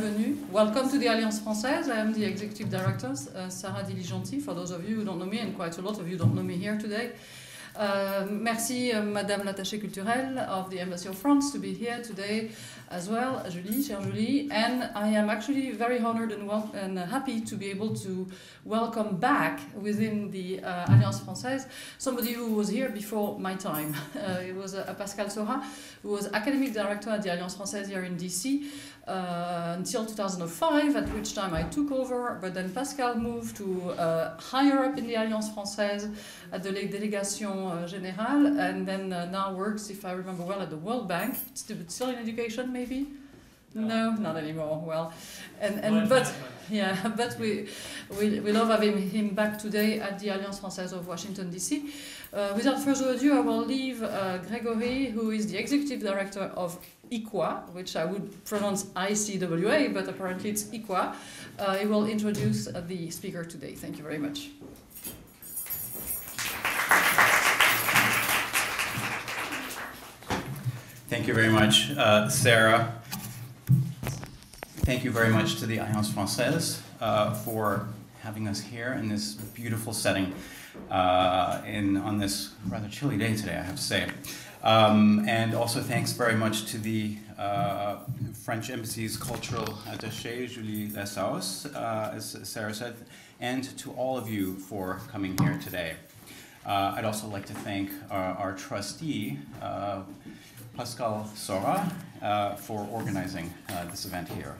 bienvenue. Welcome to the Alliance Française. I am the executive director, uh, Sarah Diligenti, for those of you who don't know me, and quite a lot of you don't know me here today. Uh, merci, uh, Madame l'attachée culturelle of the Embassy of France, to be here today as well, Julie, chère Julie. And I am actually very honored and, well, and happy to be able to welcome back within the uh, Alliance Française somebody who was here before my time. Uh, it was uh, Pascal Saurat, who was academic director at the Alliance Française here in DC uh, until 2005, at which time I took over. But then Pascal moved to uh, higher up in the Alliance Française at the Délégation uh, Générale, and then now works, if I remember well, at the World Bank. Still, still in education, maybe? No, not anymore. Well, and, and but yeah, but we, we we love having him back today at the Alliance Française of Washington D.C. Uh, without further ado, I will leave uh, Gregory, who is the executive director of ICWA, which I would pronounce ICWA, but apparently it's ICWA. Uh, he will introduce uh, the speaker today. Thank you very much. Thank you very much, uh, Sarah. Thank you very much to the Alliance Française uh, for having us here in this beautiful setting uh, in, on this rather chilly day today, I have to say. Um, and also thanks very much to the uh, French Embassy's cultural attaché, Julie Lesauce, uh, as Sarah said, and to all of you for coming here today. Uh, I'd also like to thank our, our trustee, uh, Pascal Sora, uh, for organizing uh, this event here.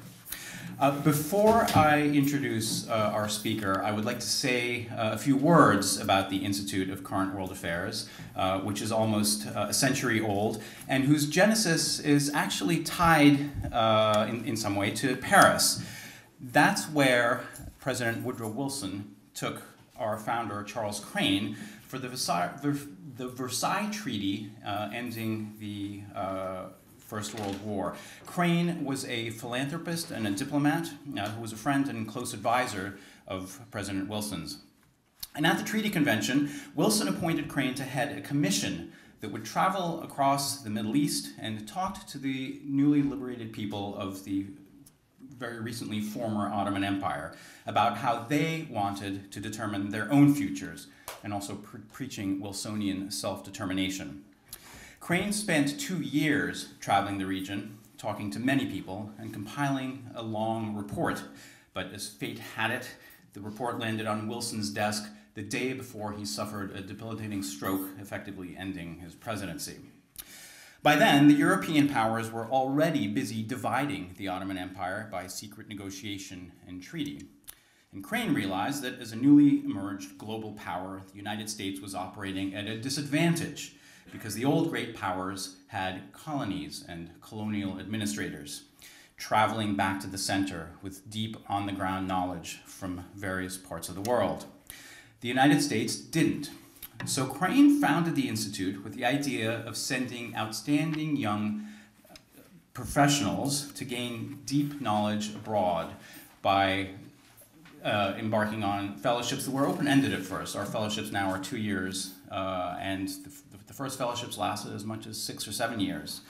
Uh, before I introduce uh, our speaker, I would like to say uh, a few words about the Institute of Current World Affairs, uh, which is almost uh, a century old, and whose genesis is actually tied uh, in, in some way to Paris. That's where President Woodrow Wilson took our founder, Charles Crane, for the Versailles, the Versailles Treaty ending the First World War. Crane was a philanthropist and a diplomat uh, who was a friend and close advisor of President Wilson's. And at the treaty convention, Wilson appointed Crane to head a commission that would travel across the Middle East and talk to the newly liberated people of the very recently former Ottoman Empire about how they wanted to determine their own futures and also pre preaching Wilsonian self determination. Crane spent two years traveling the region, talking to many people, and compiling a long report. But as fate had it, the report landed on Wilson's desk the day before he suffered a debilitating stroke, effectively ending his presidency. By then, the European powers were already busy dividing the Ottoman Empire by secret negotiation and treaty. And Crane realized that as a newly emerged global power, the United States was operating at a disadvantage because the old great powers had colonies and colonial administrators traveling back to the center with deep on the ground knowledge from various parts of the world. The United States didn't. So Crane founded the Institute with the idea of sending outstanding young professionals to gain deep knowledge abroad by uh, embarking on fellowships that were open ended at first. Our fellowships now are two years, uh, and the, first fellowships lasted as much as six or seven years.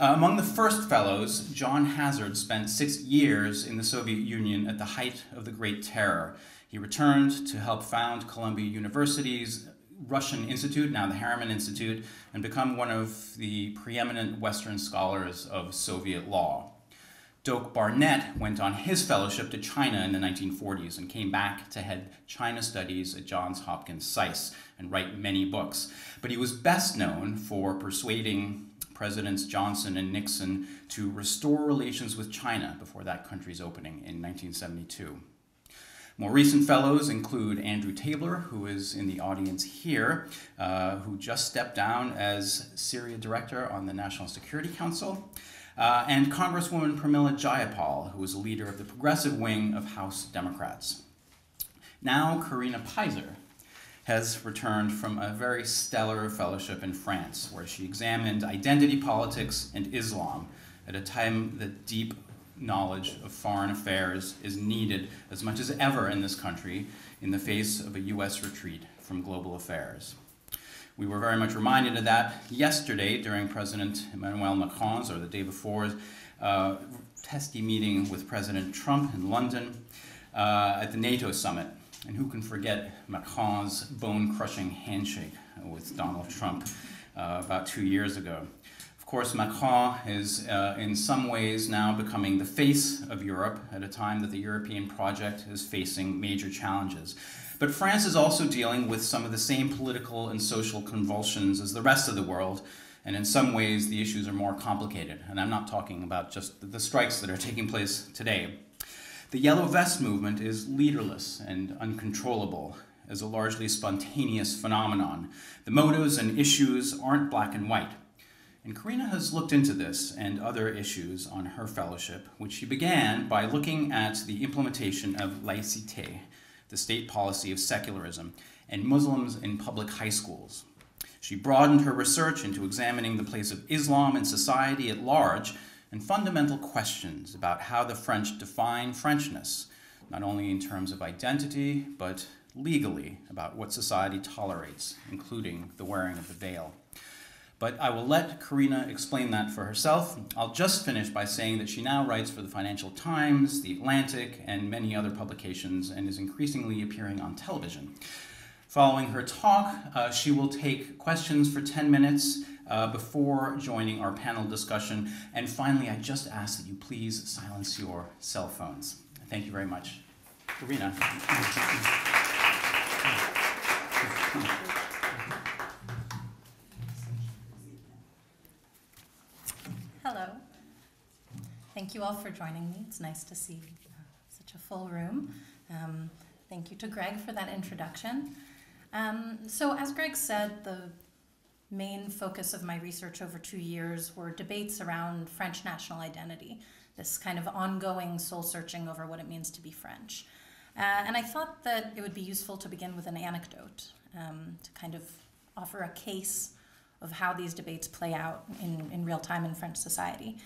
Uh, among the first fellows, John Hazard spent six years in the Soviet Union at the height of the Great Terror. He returned to help found Columbia University's Russian Institute, now the Harriman Institute, and become one of the preeminent Western scholars of Soviet law. Doak Barnett went on his fellowship to China in the 1940s and came back to head China studies at Johns Hopkins SAIS and write many books. But he was best known for persuading Presidents Johnson and Nixon to restore relations with China before that country's opening in 1972. More recent fellows include Andrew Tabler, who is in the audience here, uh, who just stepped down as Syria Director on the National Security Council, uh, and Congresswoman Pramila Jayapal, who is a leader of the progressive wing of House Democrats. Now, Karina Piser has returned from a very stellar fellowship in France, where she examined identity politics and Islam at a time that deep knowledge of foreign affairs is needed as much as ever in this country in the face of a US retreat from global affairs. We were very much reminded of that yesterday during President Emmanuel Macron's, or the day before, uh, testy meeting with President Trump in London uh, at the NATO summit. And who can forget Macron's bone crushing handshake with Donald Trump uh, about two years ago? Of course, Macron is uh, in some ways now becoming the face of Europe at a time that the European project is facing major challenges. But France is also dealing with some of the same political and social convulsions as the rest of the world, and in some ways the issues are more complicated. And I'm not talking about just the strikes that are taking place today. The Yellow Vest movement is leaderless and uncontrollable as a largely spontaneous phenomenon. The motives and issues aren't black and white. And Karina has looked into this and other issues on her fellowship, which she began by looking at the implementation of laïcité, the state policy of secularism, and Muslims in public high schools. She broadened her research into examining the place of Islam in society at large and fundamental questions about how the French define Frenchness, not only in terms of identity, but legally about what society tolerates, including the wearing of the veil. But I will let Karina explain that for herself. I'll just finish by saying that she now writes for the Financial Times, The Atlantic, and many other publications, and is increasingly appearing on television. Following her talk, uh, she will take questions for 10 minutes uh, before joining our panel discussion. And finally, I just ask that you please silence your cell phones. Thank you very much. Karina. Hello. Thank you all for joining me. It's nice to see uh, such a full room. Um, thank you to Greg for that introduction. Um, so, as Greg said, the main focus of my research over two years were debates around French national identity, this kind of ongoing soul searching over what it means to be French. Uh, and I thought that it would be useful to begin with an anecdote um, to kind of offer a case of how these debates play out in, in real time in French society.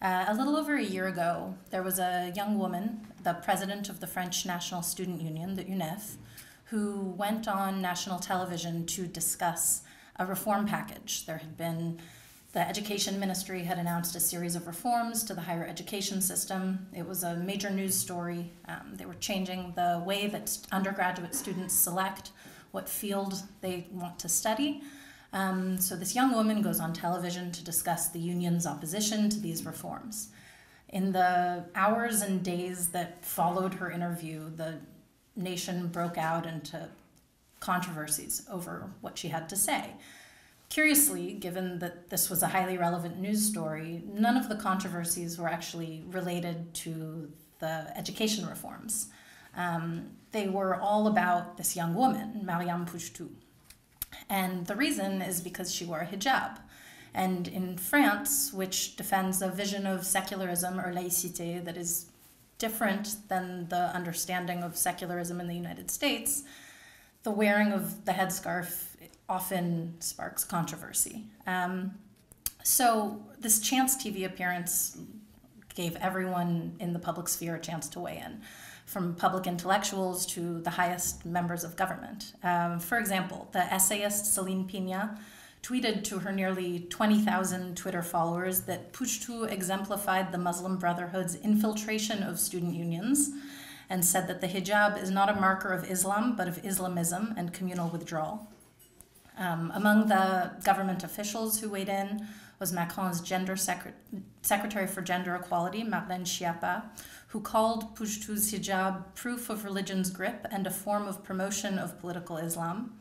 Uh, a little over a year ago, there was a young woman, the president of the French National Student Union, the UNEF, who went on national television to discuss a reform package. There had been the education ministry had announced a series of reforms to the higher education system. It was a major news story. Um, they were changing the way that undergraduate students select what field they want to study. Um, so this young woman goes on television to discuss the union's opposition to these reforms. In the hours and days that followed her interview, the nation broke out into controversies over what she had to say. Curiously, given that this was a highly relevant news story, none of the controversies were actually related to the education reforms. Um, they were all about this young woman, Mariam Pougetoux. And the reason is because she wore a hijab. And in France, which defends a vision of secularism or laïcité that is different than the understanding of secularism in the United States, the wearing of the headscarf often sparks controversy. Um, so this chance TV appearance gave everyone in the public sphere a chance to weigh in, from public intellectuals to the highest members of government. Um, for example, the essayist Celine Pina tweeted to her nearly 20,000 Twitter followers that Pougetoux exemplified the Muslim Brotherhood's infiltration of student unions and said that the hijab is not a marker of Islam, but of Islamism and communal withdrawal. Um, among the government officials who weighed in was Macron's gender secre- secretary for gender equality, Marlène Schiappa, who called Pougetoux's hijab proof of religion's grip and a form of promotion of political Islam.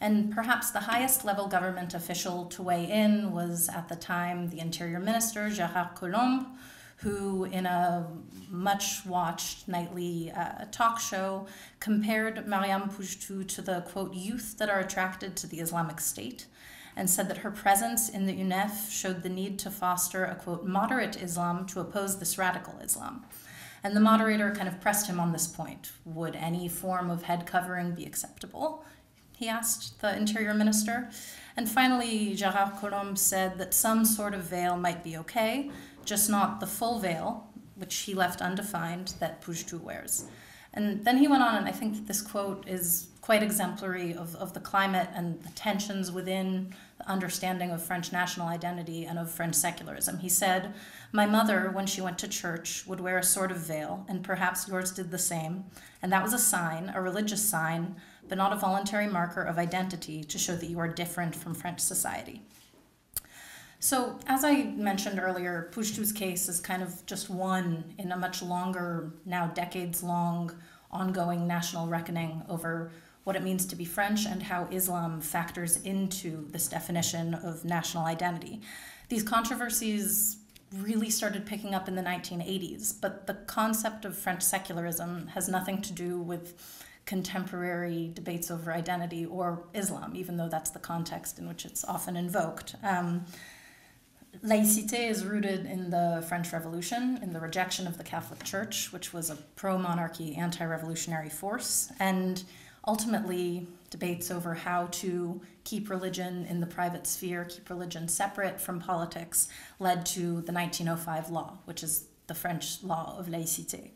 And perhaps the highest level government official to weigh in was at the time the Interior Minister, Gérard Collomb, who, in a much watched nightly uh, talk show, compared Mariam Pougetoux to the quote, youth that are attracted to the Islamic State, and said that her presence in the UNEF showed the need to foster a quote, moderate Islam to oppose this radical Islam. And the moderator kind of pressed him on this point. Would any form of head covering be acceptable? He asked the interior minister. And finally, Gérard Collomb said that some sort of veil might be okay, just not the full veil, which he left undefined, that Pougetoux wears. And then he went on, and I think this quote is quite exemplary of, of the climate and the tensions within the understanding of French national identity and of French secularism. He said, My mother, when she went to church, would wear a sort of veil, and perhaps yours did the same. And that was a sign, a religious sign, but not a voluntary marker of identity to show that you are different from French society. So, as I mentioned earlier, Pougetoux' case is kind of just one in a much longer, now decades long, ongoing national reckoning over what it means to be French and how Islam factors into this definition of national identity. These controversies really started picking up in the 1980s, but the concept of French secularism has nothing to do with contemporary debates over identity or Islam, even though that's the context in which it's often invoked. Um, Laïcité is rooted in the French Revolution, in the rejection of the Catholic Church, which was a pro monarchy, anti revolutionary force, and ultimately debates over how to keep religion in the private sphere, keep religion separate from politics, led to the 1905 law, which is the French law of laïcité.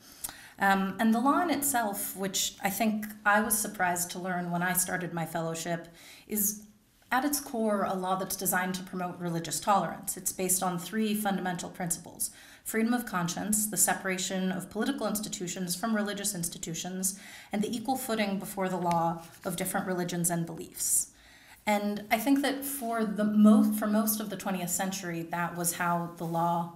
Um, and the law in itself, which I think I was surprised to learn when I started my fellowship, is at its core a law that's designed to promote religious tolerance. It's based on three fundamental principles freedom of conscience, the separation of political institutions from religious institutions, and the equal footing before the law of different religions and beliefs. And I think that for the most for most of the 20th century, that was how the law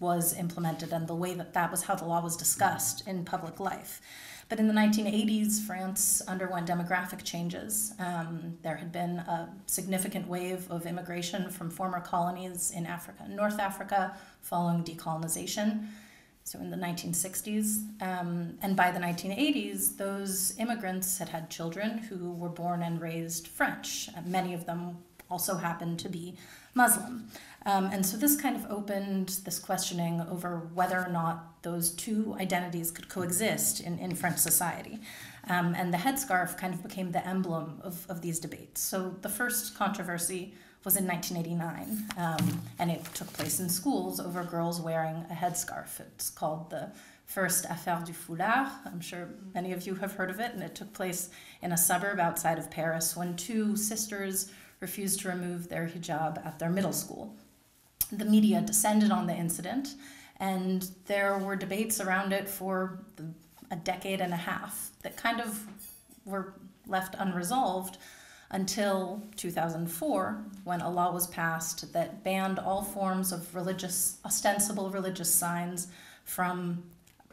was implemented and the way that that was how the law was discussed in public life. But in the 1980s, France underwent demographic changes. Um, there had been a significant wave of immigration from former colonies in Africa and North Africa following decolonization. So in the 1960s. Um, and by the 1980s, those immigrants had had children who were born and raised French. Many of them also happened to be Muslim. Um, and so this kind of opened this questioning over whether or not those two identities could coexist in, in French society. Um, and the headscarf kind of became the emblem of, of these debates. So the first controversy was in 1989, um, and it took place in schools over girls wearing a headscarf. It's called the first Affaire du Foulard. I'm sure many of you have heard of it, and it took place in a suburb outside of Paris when two sisters refused to remove their hijab at their middle school. The media descended on the incident, and there were debates around it for a decade and a half that kind of were left unresolved until 2004 when a law was passed that banned all forms of religious ostensible religious signs from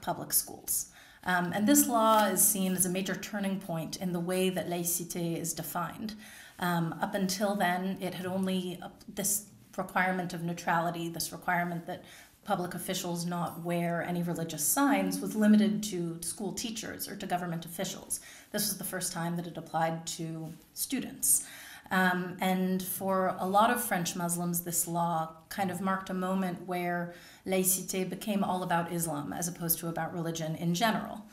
public schools. Um, and this law is seen as a major turning point in the way that laïcité is defined. Um, up until then, it had only uh, this requirement of neutrality, this requirement that public officials not wear any religious signs, was limited to school teachers or to government officials. This was the first time that it applied to students. Um, and for a lot of French Muslims, this law kind of marked a moment where laïcité became all about Islam as opposed to about religion in general.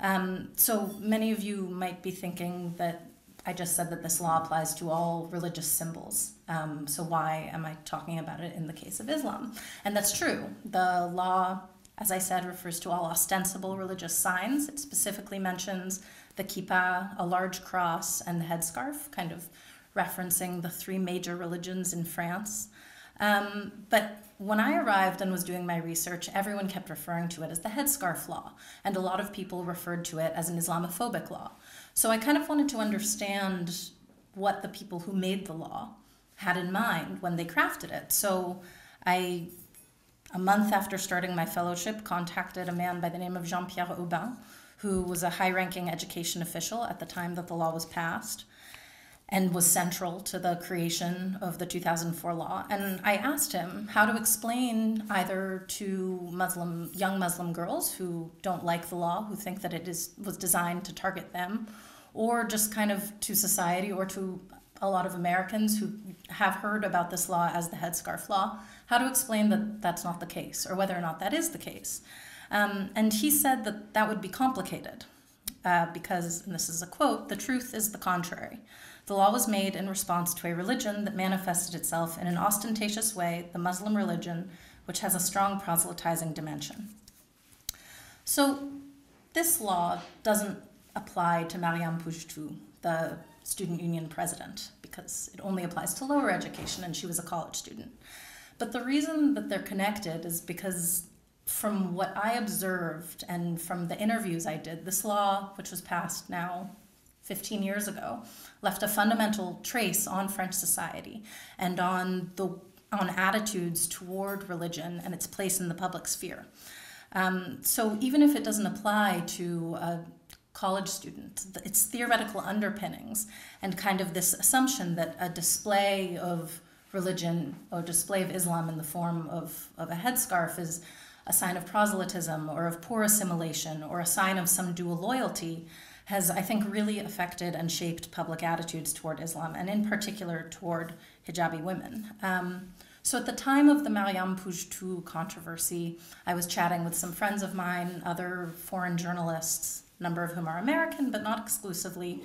Um, so many of you might be thinking that I just said that this law applies to all religious symbols. Um, so why am I talking about it in the case of Islam? And that's true. The law, as I said, refers to all ostensible religious signs. It specifically mentions the kippah, a large cross, and the headscarf, kind of referencing the three major religions in France. Um, but when I arrived and was doing my research, everyone kept referring to it as the headscarf law, and a lot of people referred to it as an Islamophobic law. So I kind of wanted to understand what the people who made the law had in mind when they crafted it. So I, a month after starting my fellowship, contacted a man by the name of Jean Pierre Obin, who was a high ranking education official at the time that the law was passed and was central to the creation of the 2004 law. And I asked him how to explain either to Muslim young Muslim girls who don't like the law, who think that it is was designed to target them, or just kind of to society or to a lot of Americans who have heard about this law as the headscarf law, how to explain that that's not the case or whether or not that is the case. Um, and he said that that would be complicated uh, because, and this is a quote, the truth is the contrary. The law was made in response to a religion that manifested itself in an ostentatious way, the Muslim religion, which has a strong proselytizing dimension. So this law doesn't apply to Mariam Pougetoux, the student union president, because it only applies to lower education and she was a college student. But the reason that they're connected is because from what I observed and from the interviews I did, this law, which was passed now 15 years ago, left a fundamental trace on French society and on the on attitudes toward religion and its place in the public sphere. Um, so even if it doesn't apply to a college student, its theoretical underpinnings and kind of this assumption that a display of religion or display of Islam in the form of, of a headscarf is a sign of proselytism or of poor assimilation or a sign of some dual loyalty has, I think, really affected and shaped public attitudes toward Islam, and in particular toward hijabi women. Um, so at the time of the Mariam Pougetoux controversy, I was chatting with some friends of mine, other foreign journalists, number of whom are American, but not exclusively.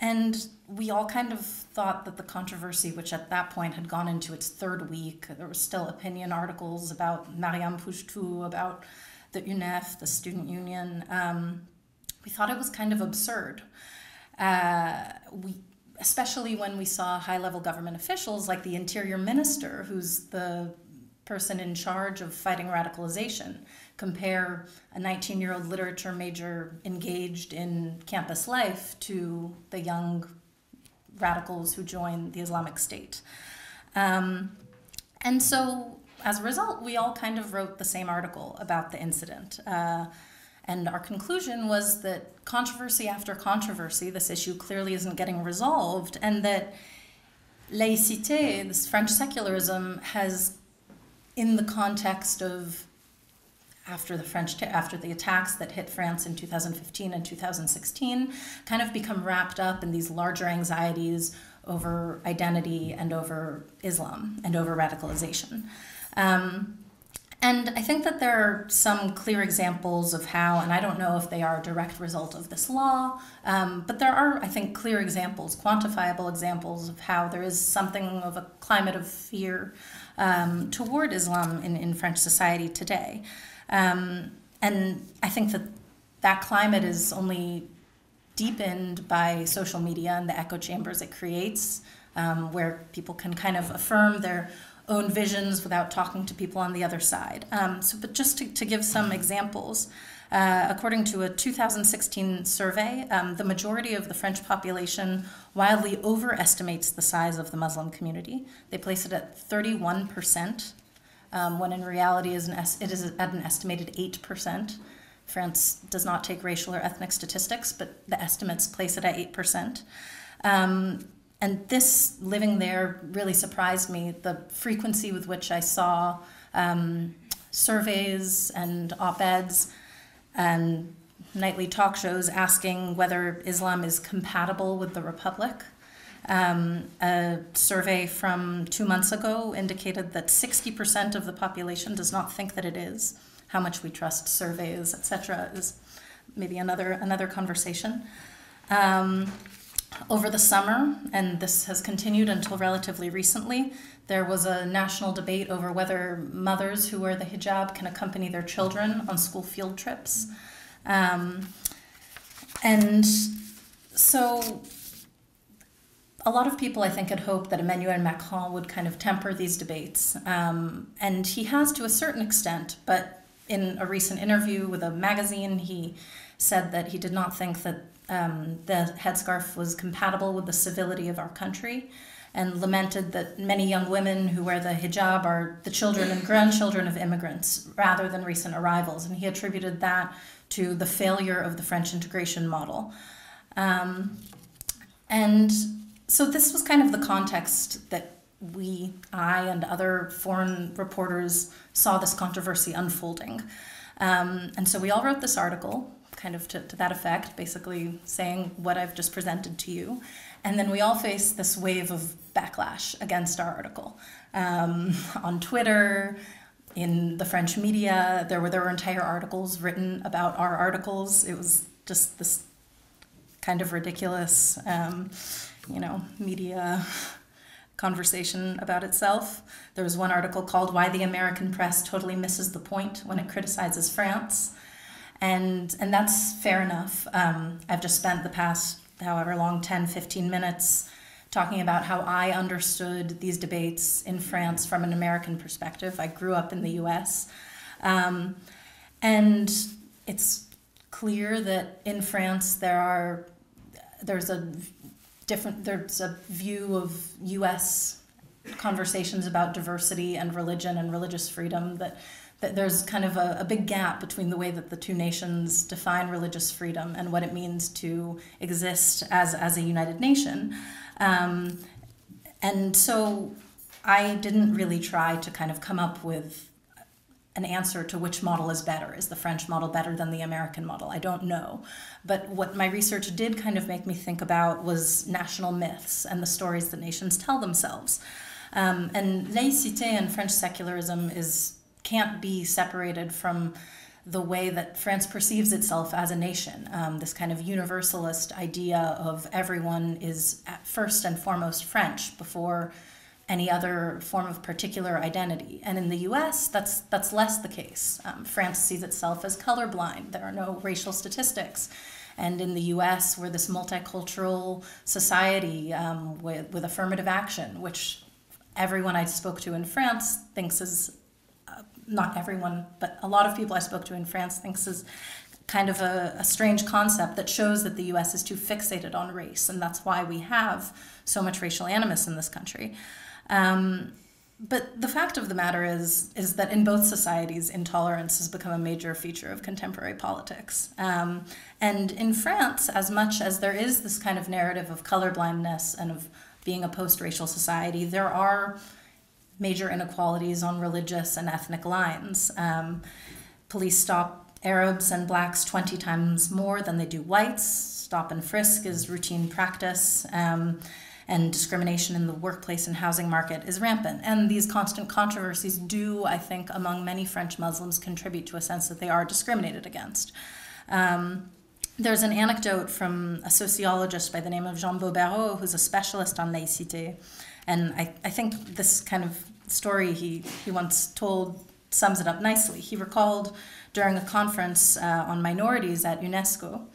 And we all kind of thought that the controversy, which at that point had gone into its third week, there were still opinion articles about Mariam Pougetoux, about the UNEF, the student union. Um, we thought it was kind of absurd. Uh, we, especially when we saw high level government officials like the interior minister, who's the person in charge of fighting radicalization, compare a 19 year old literature major engaged in campus life to the young radicals who join the Islamic State. Um, and so, as a result, we all kind of wrote the same article about the incident. Uh, and our conclusion was that controversy after controversy, this issue clearly isn't getting resolved, and that laïcité, this French secularism, has, in the context of after the French after the attacks that hit France in 2015 and 2016, kind of become wrapped up in these larger anxieties over identity and over Islam and over radicalization. Um, and I think that there are some clear examples of how, and I don't know if they are a direct result of this law, um, but there are, I think, clear examples, quantifiable examples of how there is something of a climate of fear um, toward Islam in, in French society today. Um, and I think that that climate is only deepened by social media and the echo chambers it creates, um, where people can kind of affirm their own visions without talking to people on the other side. Um, so, but just to, to give some examples, uh, according to a 2016 survey, um, the majority of the French population wildly overestimates the size of the Muslim community. They place it at 31%, um, when in reality is it is at an estimated 8%. France does not take racial or ethnic statistics, but the estimates place it at 8%. Um, and this living there really surprised me the frequency with which I saw um, surveys and op eds and nightly talk shows asking whether Islam is compatible with the Republic. Um, a survey from two months ago indicated that 60% of the population does not think that it is. How much we trust surveys, etc., is maybe another another conversation. Um, over the summer, and this has continued until relatively recently, there was a national debate over whether mothers who wear the hijab can accompany their children on school field trips. Um, and so a lot of people, I think, had hoped that Emmanuel Macron would kind of temper these debates. Um, and he has to a certain extent, but in a recent interview with a magazine, he said that he did not think that um, the headscarf was compatible with the civility of our country and lamented that many young women who wear the hijab are the children and grandchildren of immigrants rather than recent arrivals. And he attributed that to the failure of the French integration model. Um, and so this was kind of the context that we, I, and other foreign reporters saw this controversy unfolding. Um, and so we all wrote this article kind of to, to that effect, basically saying what I've just presented to you. And then we all face this wave of backlash against our article. Um, on Twitter, in the French media, there were, there were entire articles written about our articles. It was just this kind of ridiculous, um, you know, media conversation about itself. There was one article called Why the American Press Totally Misses the Point When It Criticizes France. And, and that's fair enough. Um, I've just spent the past however long 10, 15 minutes talking about how I understood these debates in France from an American perspective. I grew up in the US. Um, and it's clear that in France there are there's a different there's a view of US conversations about diversity and religion and religious freedom that that there's kind of a, a, big gap between the way that the two nations define religious freedom and what it means to exist as, as a united nation. Um, and so I didn't really try to kind of come up with an answer to which model is better. Is the French model better than the American model? I don't know. But what my research did kind of make me think about was national myths and the stories that nations tell themselves. Um, and laïcité and French secularism is can't be separated from the way that France perceives itself as a nation. Um, this kind of universalist idea of everyone is first and foremost French before any other form of particular identity. And in the US, that's, that's less the case. Um, France sees itself as colorblind, there are no racial statistics. And in the US, we're this multicultural society um, with, with affirmative action, which everyone I spoke to in France thinks is not everyone, but a lot of people I spoke to in France thinks is kind of a, a, strange concept that shows that the US is too fixated on race, and that's why we have so much racial animus in this country. Um, but the fact of the matter is, is that in both societies, intolerance has become a major feature of contemporary politics. Um, and in France, as much as there is this kind of narrative of colorblindness and of being a post racial society, there are major inequalities on religious and ethnic lines. Um, police stop Arabs and blacks 20 times more than they do whites. Stop and frisk is routine practice. Um, and discrimination in the workplace and housing market is rampant. And these constant controversies do, I think, among many French Muslims, contribute to a sense that they are discriminated against. Um, there's an anecdote from a sociologist by the name of Jean Baubérot, who's a specialist on laïcité, and I, I think this kind of story he, he once told sums it up nicely. He recalled during a conference uh, on minorities at UNESCO,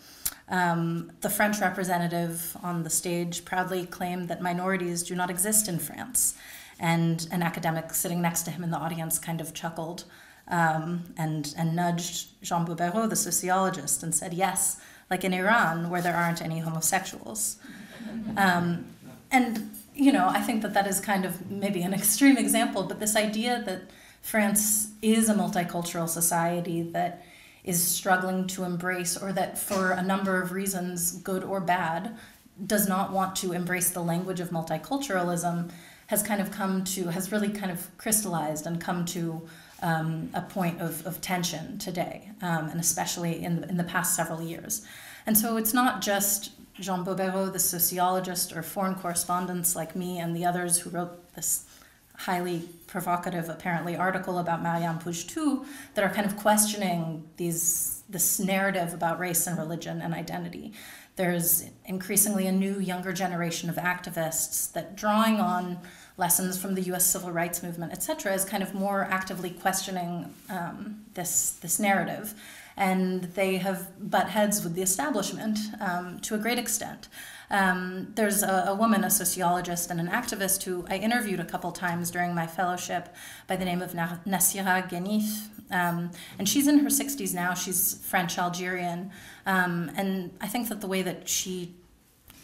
um, the French representative on the stage proudly claimed that minorities do not exist in France. And an academic sitting next to him in the audience kind of chuckled um, and, and nudged Jean Baubérot, the sociologist, and said, Yes, like in Iran, where there aren't any homosexuals. Um, and you know, I think that that is kind of maybe an extreme example, but this idea that France is a multicultural society that is struggling to embrace, or that for a number of reasons, good or bad, does not want to embrace the language of multiculturalism, has kind of come to, has really kind of crystallized and come to um, a point of, of tension today, um, and especially in the, in the past several years. And so it's not just Jean Baubérot, the sociologist, or foreign correspondents like me and the others who wrote this highly provocative, apparently, article about Mariam Pougetoux that are kind of questioning these this narrative about race and religion and identity. There's increasingly a new younger generation of activists that drawing on lessons from the U.S. civil rights movement, et cetera, is kind of more actively questioning um, this this narrative and they have butt heads with the establishment um, to a great extent. Um, there's a, a, woman, a sociologist, and an activist who I interviewed a couple times during my fellowship by the name of Nassira Guénif. Um, and she's in her 60s now. She's French Algerian. Um, and I think that the way that she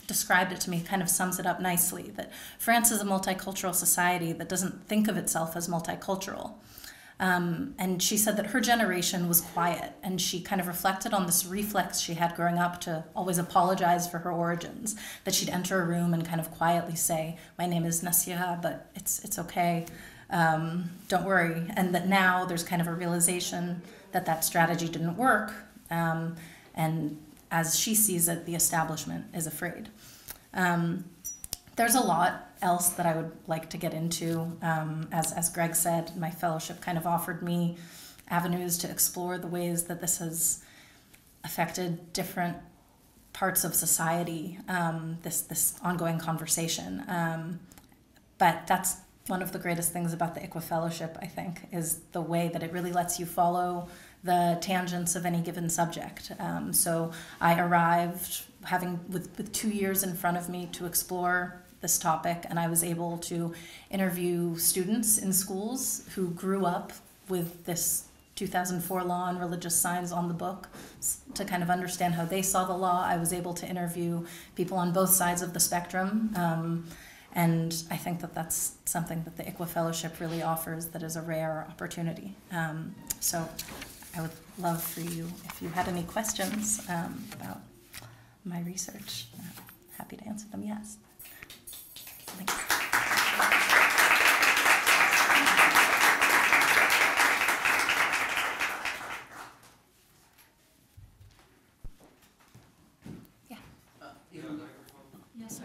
described it to me kind of sums it up nicely that France is a multicultural society that doesn't think of itself as multicultural. Um, and she said that her generation was quiet, and she kind of reflected on this reflex she had growing up to always apologize for her origins. That she'd enter a room and kind of quietly say, "My name is Nassira, but it's it's okay, um, don't worry." And that now there's kind of a realization that that strategy didn't work, um, and as she sees it, the establishment is afraid. Um, there's a lot else that I would like to get into. Um, as, as Greg said, my fellowship kind of offered me avenues to explore the ways that this has affected different parts of society, um, this, this ongoing conversation. Um, but that's one of the greatest things about the ICWA Fellowship, I think, is the way that it really lets you follow the tangents of any given subject. Um, so I arrived having with, with two years in front of me to explore this topic, and I was able to interview students in schools who grew up with this 2004 law on religious signs on the book to kind of understand how they saw the law. I was able to interview people on both sides of the spectrum. Um, and I think that that's something that the ICWA Fellowship really offers that is a rare opportunity. Um, so I would love for you, if you had any questions um, about my research, uh, happy to answer them, yes. Thanks. Yes,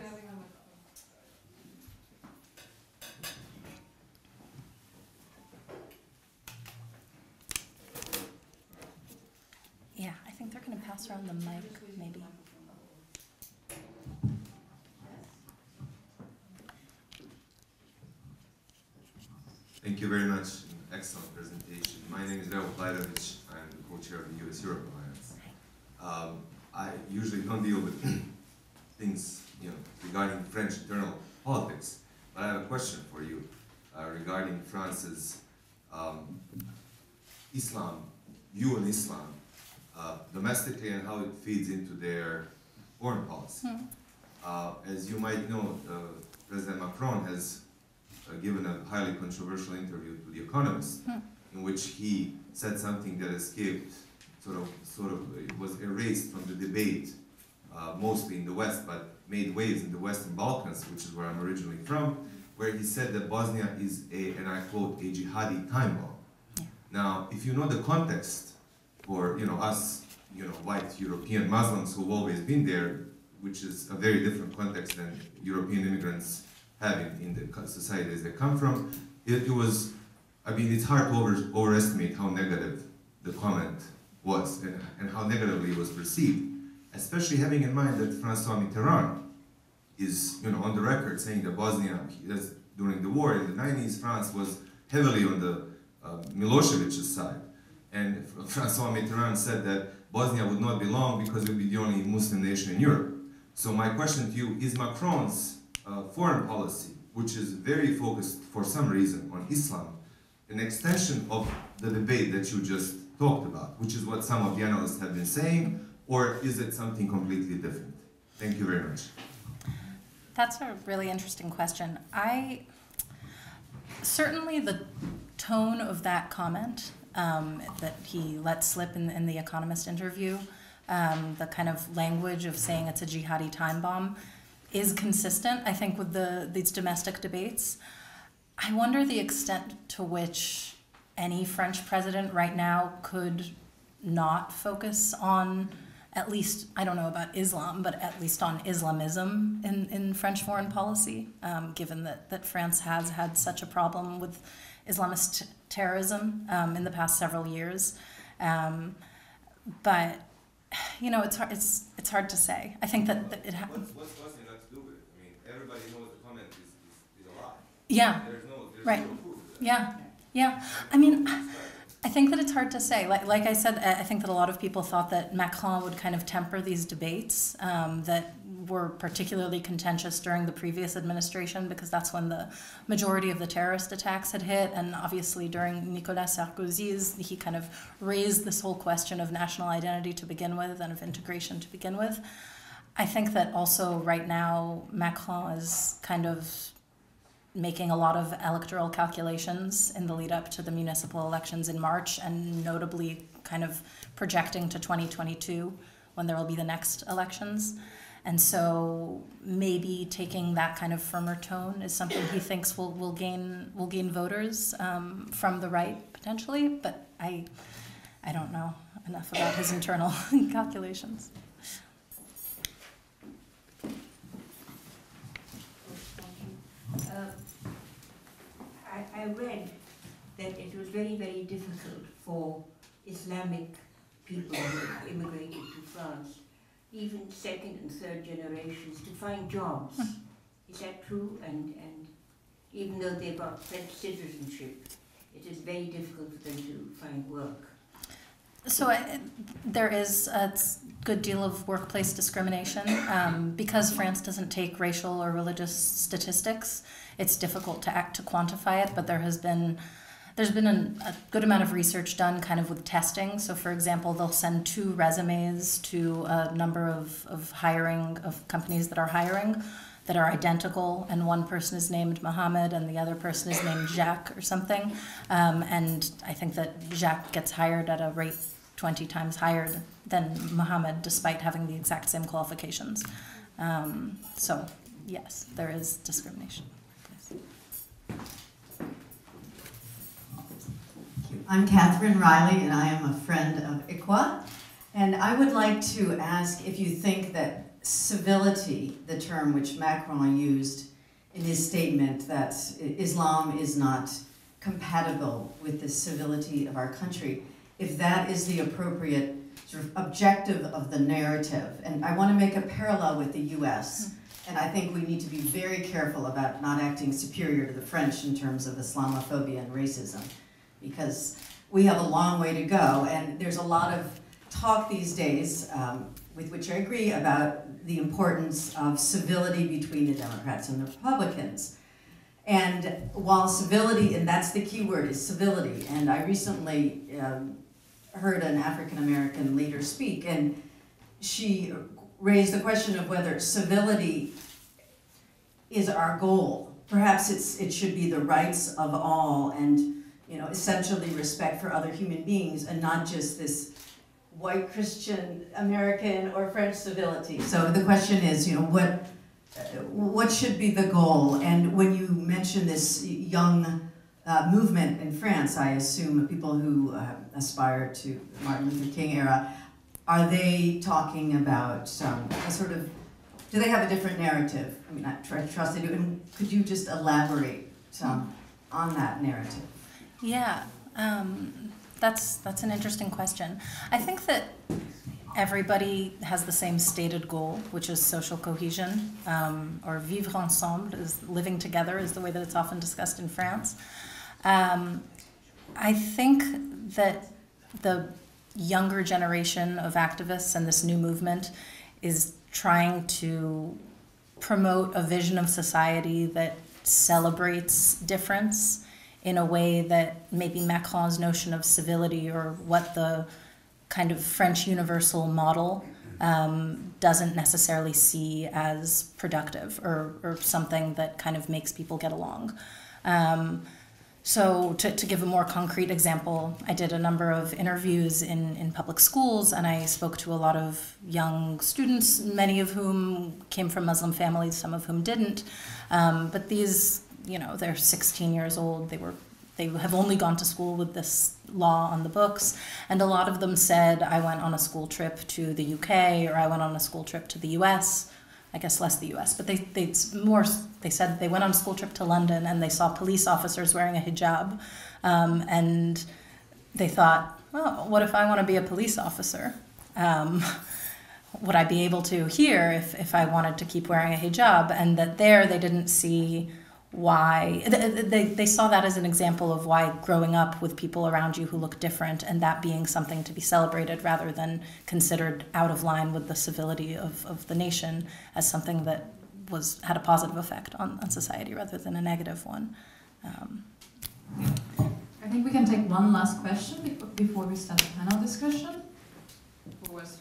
Yeah, I think they're going to pass around the mic, maybe. Thank you very much. An excellent presentation. My name is Leo Platovic. I'm the co-chair of the U.S. Europe Alliance. Um, I usually don't deal with things, you know, regarding French internal politics, but I have a question for you uh, regarding France's um, Islam view on Islam uh, domestically and how it feeds into their foreign policy. Hmm. Uh, as you might know, uh, President Macron has uh, given a highly controversial interview to The Economist, Hmm. in which he said something that escaped, sort of, sort of, it was erased from the debate, uh, mostly in the West, but made waves in the Western Balkans, which is where I'm originally from, where he said that Bosnia is a, and I quote, a jihadi time bomb. Yeah. Now, if you know the context for, you know, us, you know, white European Muslims who've always been there, which is a very different context than European immigrants have in, in the societies they come from, it, it was, I mean, it's hard to over, overestimate how negative the comment was and, and how negatively it was perceived, especially having in mind that Francois Mitterrand is, you know, on the record saying that Bosnia, during the war in the 90s, France was heavily on the uh, Milosevic's side. And Francois Mitterrand said that Bosnia would not belong because it would be the only Muslim nation in Europe. So my question to you is Macron's uh, foreign policy, which is very focused for some reason on Islam, an extension of the debate that you just talked about, which is what some of the analysts have been saying, or is it something completely different? Thank you very much. That's a really interesting question. I certainly the tone of that comment um, that he let slip in, in the Economist interview, um, the kind of language of saying it's a jihadi time bomb, is consistent. I think with the these domestic debates. I wonder the extent to which any French president right now could not focus on at least I don't know about Islam, but at least on Islamism in, in French foreign policy, um, given that, that France has had such a problem with Islamist terrorism um, in the past several years. Um, but you know, it's hard, it's it's hard to say. I think that, that it ha- What's, what's Bosnia got to do with it? I mean, everybody knows the comment is, is, is a lie. yeah, There's no, there's Right. no proof yeah, yeah. I mean. I think that it's hard to say. Like, like I said, I I think that a lot of people thought that Macron would kind of temper these debates um, that were particularly contentious during the previous administration because that's when the majority of the terrorist attacks had hit. And obviously, during Nicolas Sarkozy's, he kind of raised this whole question of national identity to begin with and of integration to begin with. I think that also right now, Macron is kind of making a lot of electoral calculations in the lead up to the municipal elections in March, and notably kind of projecting to 2022 when there will be the next elections. And so maybe taking that kind of firmer tone is something he thinks will, will gain will gain voters um, from the right potentially. But I I don't know enough about his internal calculations. Uh, I, I read that it was very, very difficult for Islamic people who immigrated to France, even second and third generations, to find jobs. Hmm. Is that true? And, and even though they've got French citizenship, it is very difficult for them to find work. So I, there is a s- good deal of workplace discrimination um, because France doesn't take racial or religious statistics. It's difficult to act to quantify it, but there has been there's been an, a good amount of research done kind of with testing. So, for example, they'll send two resumes to a number of, of hiring of companies that are hiring that are identical, and one person is named Mohammed and the other person is named Jacques or something. Um, and I think that Jacques gets hired at a rate 20 times higher than Mohammed, despite having the exact same qualifications. Um, so, yes, there is discrimination. I'm Catherine Riley, and I am a friend of ICWA. And I would like to ask if you think that civility, the term which Macron used in his statement that Islam is not compatible with the civility of our country, if that is the appropriate sort of objective of the narrative. And I want to make a parallel with the US. And I think we need to be very careful about not acting superior to the French in terms of Islamophobia and racism because we have a long way to go. And there's a lot of talk these days, um, with which I agree, about the importance of civility between the Democrats and the Republicans. And while civility, and that's the key word, is civility. And I recently um, heard an African American leader speak, and she raised the question of whether civility is our goal. Perhaps it's, it should be the rights of all and you know, essentially respect for other human beings and not just this white Christian American or French civility. So the question is, you know, what what should be the goal? And when you mention this young uh, movement in France, I assume people who uh, aspire to Martin Luther King era, are they talking about um, a sort of, do they have a different narrative? I mean, I tr- trust they do. And could you just elaborate um, on that narrative? Yeah, um, that's that's an interesting question. I think that everybody has the same stated goal, which is social cohesion, um, or vivre ensemble, is living together, is the way that it's often discussed in France. Um, I think that the younger generation of activists and this new movement is trying to promote a vision of society that celebrates difference in a way that maybe Macron's notion of civility or what the kind of French universal model um, doesn't necessarily see as productive or, or something that kind of makes people get along. Um, so, to, to give a more concrete example, I did a number of interviews in, in public schools and I spoke to a lot of young students, many of whom came from Muslim families, some of whom didn't. Um, but these, you know, they're 16 years old, they were they have only gone to school with this law on the books. And a lot of them said i went on a school trip to the uk or i went on a school trip to the us i guess less the us but they, they more they said they went on a school trip to london and they saw police officers wearing a hijab um, and they thought oh what if i want to be a police officer? Um, would i be able to here if, if i wanted to keep wearing a hijab? And that there they didn't see why they, they saw that as an example of why growing up with people around you who look different and that being something to be celebrated rather than considered out of line with the civility of, of the nation as something that was had a positive effect on, on society rather than a negative one. Um, I think we can take one last question before we start the panel discussion. Who was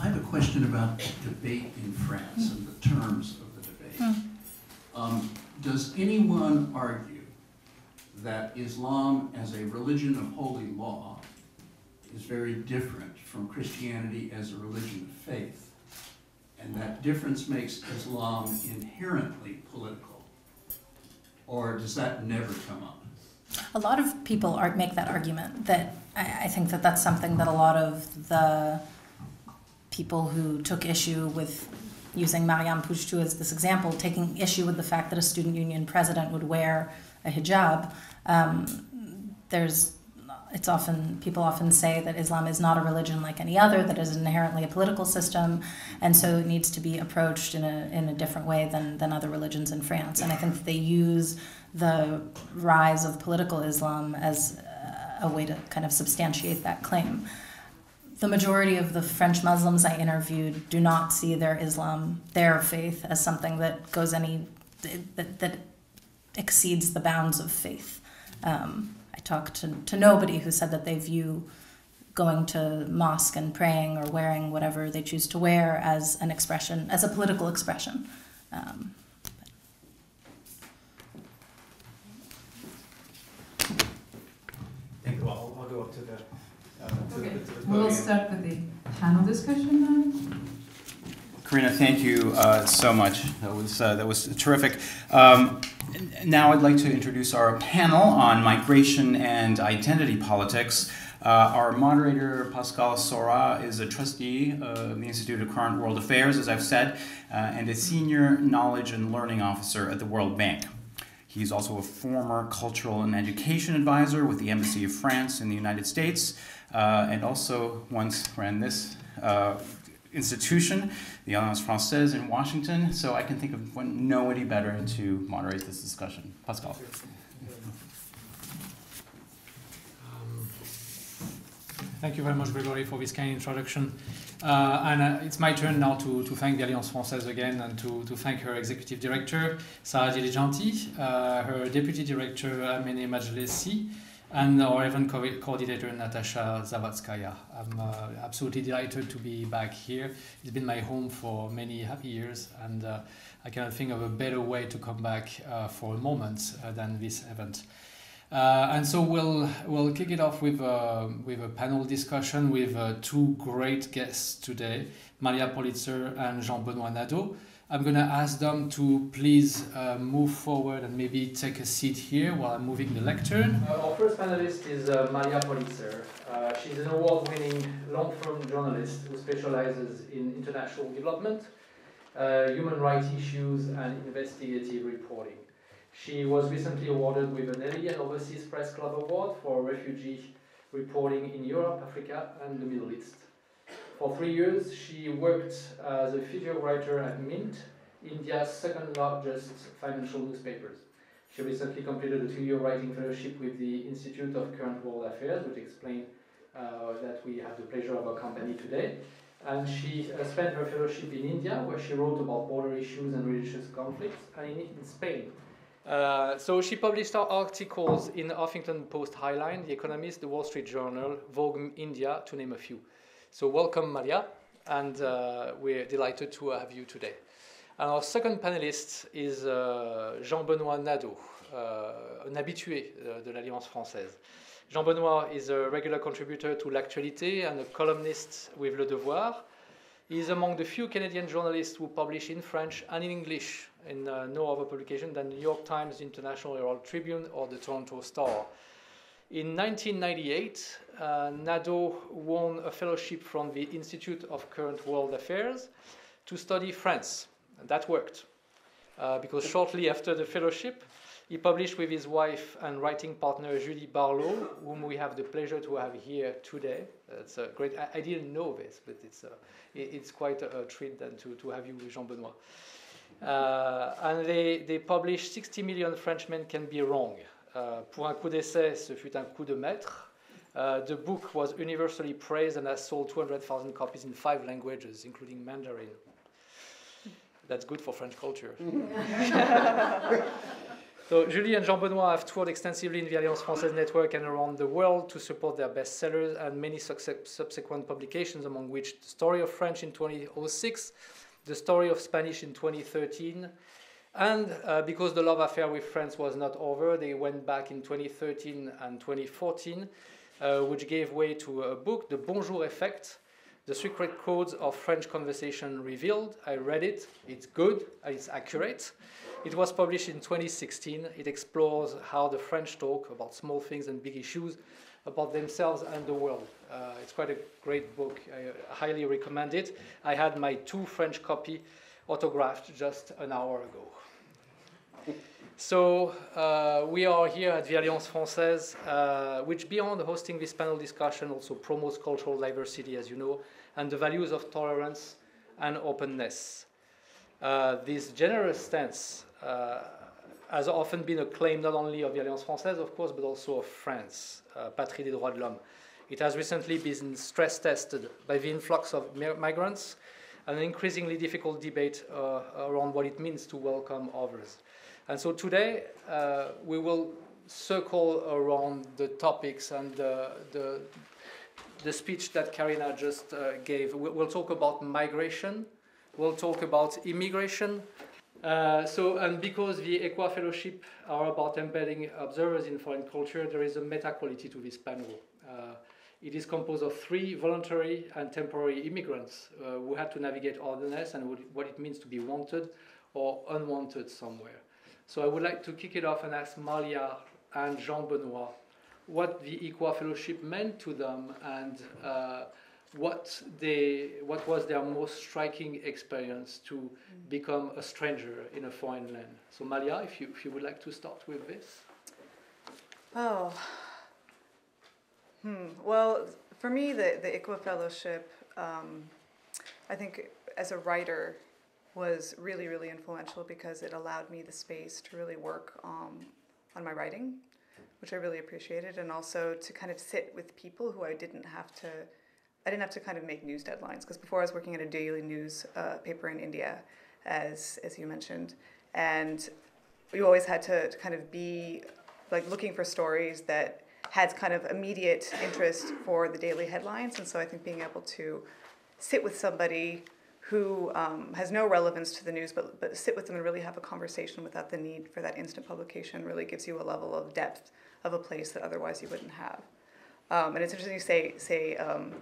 I have a question about debate in France and the terms of the debate. Um, does anyone argue that Islam as a religion of holy law is very different from Christianity as a religion of faith? And that difference makes Islam inherently political? Or does that never come up? A lot of people are, make that argument that I, I think that that's something that a lot of the people who took issue with using Mariam Pougetoux as this example, taking issue with the fact that a student union president would wear a hijab. Um, there's it's often people often say that Islam is not a religion like any other, that is inherently a political system, and so it needs to be approached in a in a different way than than other religions in France. And I think that they use the rise of political Islam as a way to kind of substantiate that claim. The majority of the French Muslims I interviewed do not see their Islam, their faith, as something that goes any that, that exceeds the bounds of faith. Um, I talked to, to nobody who said that they view going to mosque and praying or wearing whatever they choose to wear as an expression, as a political expression. Um, Thank you. Well, I'll go up to the, Okay, we'll start with the panel discussion then. Karina, thank you uh, so much. That was uh, that was terrific. Um, now I'd like to introduce our panel on migration and identity politics. Uh, our moderator, Pascal Sora, is a trustee of the Institute of Current World Affairs, as I've said, uh, and a senior knowledge and learning officer at the World Bank. He's also a former cultural and education advisor with the Embassy of France in the United States, uh, and also once ran this uh, institution, the Alliance Francaise in Washington. So I can think of one, nobody better to moderate this discussion. Pascal. Um, Thank you very much, Gregory, for this kind introduction. Uh, and uh, it's my turn now to, to thank the Alliance Française again and to, to thank her executive director, Sarah Diligenti, uh, her deputy director, Amene Majlesi, and our event co- coordinator, Natasha Zavatskaya. I'm uh, absolutely delighted to be back here. It's been my home for many happy years, and uh, I cannot think of a better way to come back uh, for a moment uh, than this event. Uh, and so we'll we'll kick it off with uh, with a panel discussion with uh, two great guests today, Malia Politzer and Jean-Benoît Nadeau. I'm going to ask them to please uh, move forward and maybe take a seat here while I'm moving the lectern. our first panelist is uh, Malia Politzer. Uh, she's an award-winning long-form journalist who specializes in international development, uh, human rights issues, and investigative reporting. She was recently awarded with an Ellie and Overseas Press Club Award for refugee reporting in Europe, Africa, and the Middle East. For three years, she worked as a feature writer at Mint, India's second largest financial newspapers. She recently completed a two-year writing fellowship with the Institute of Current World Affairs, which explains uh, that we have the pleasure of our company today. And she uh, spent her fellowship in India, where she wrote about border issues and religious conflicts, and in, in Spain, uh, so she published articles in the Huffington Post Highline, The Economist, The Wall Street Journal, Vogue India, to name a few. So welcome, Malia, and uh, we're delighted to have you today. And our second panelist is uh, Jean-Benoît Nadeau, uh, un habitué uh, de l'Alliance Française. Jean-Benoît is a regular contributor to L'Actualité and a columnist with Le Devoir. He is among the few Canadian journalists who publish in French and in English in uh, no other publication than the New York Times, International Herald Tribune, or the Toronto Star. In 1998, uh, Nadeau won a fellowship from the Institute of Current World Affairs to study France. And that worked, uh, because shortly after the fellowship, he published with his wife and writing partner Julie Barlow, whom we have the pleasure to have here today. It's a great. I, I didn't know this, but it's a, it- it's quite a, a treat then to, to have you with Jean Benoit. Uh, and they, they published 60 million Frenchmen can be wrong. Uh, pour un coup d'essai, ce fut un coup de maître. Uh, the book was universally praised and has sold 200,000 copies in five languages, including Mandarin. That's good for French culture. So Julie and Jean-Benoît have toured extensively in the Alliance Française network and around the world to support their bestsellers and many subsequent publications, among which The Story of French in 2006, The Story of Spanish in 2013, and uh, because the love affair with France was not over, they went back in 2013 and 2014, uh, which gave way to a book, The Bonjour Effect, The Secret Codes of French Conversation Revealed. I read it, it's good, it's accurate. It was published in 2016. It explores how the French talk about small things and big issues, about themselves and the world. Uh, it's quite a great book. I uh, highly recommend it. I had my two French copy autographed just an hour ago. So uh, we are here at the Alliance Française, uh, which beyond hosting this panel discussion also promotes cultural diversity, as you know, and the values of tolerance and openness. Uh, this generous stance uh, has often been a claim not only of the Alliance Française, of course, but also of France, uh, Patrie des Droits de l'Homme. It has recently been stress tested by the influx of migrants and an increasingly difficult debate uh, around what it means to welcome others. And so today uh, we will circle around the topics and the, the, the speech that Karina just uh, gave. We'll talk about migration, we'll talk about immigration. Uh, so, and because the ICWA Fellowship are about embedding observers in foreign culture, there is a meta quality to this panel. Uh, it is composed of three voluntary and temporary immigrants uh, who had to navigate otherness and what it means to be wanted or unwanted somewhere. So I would like to kick it off and ask Malia and Jean Benoit what the ICWA Fellowship meant to them and uh, what they what was their most striking experience to become a stranger in a foreign land. So Malia, if you if you would like to start with this. Oh. Hmm. Well, for me, the the ICWA Fellowship, um, I think as a writer, was really, really influential because it allowed me the space to really work um, on my writing, which I really appreciated, and also to kind of sit with people who I didn't have to. I didn't have to kind of make news deadlines because before I was working at a daily news uh, paper in India, as as you mentioned, and you always had to, to kind of be like looking for stories that had kind of immediate interest for the daily headlines, and so I think being able to sit with somebody who um, has no relevance to the news, but, but sit with them and really have a conversation without the need for that instant publication really gives you a level of depth of a place that otherwise you wouldn't have. Um, and it's interesting you say, say um,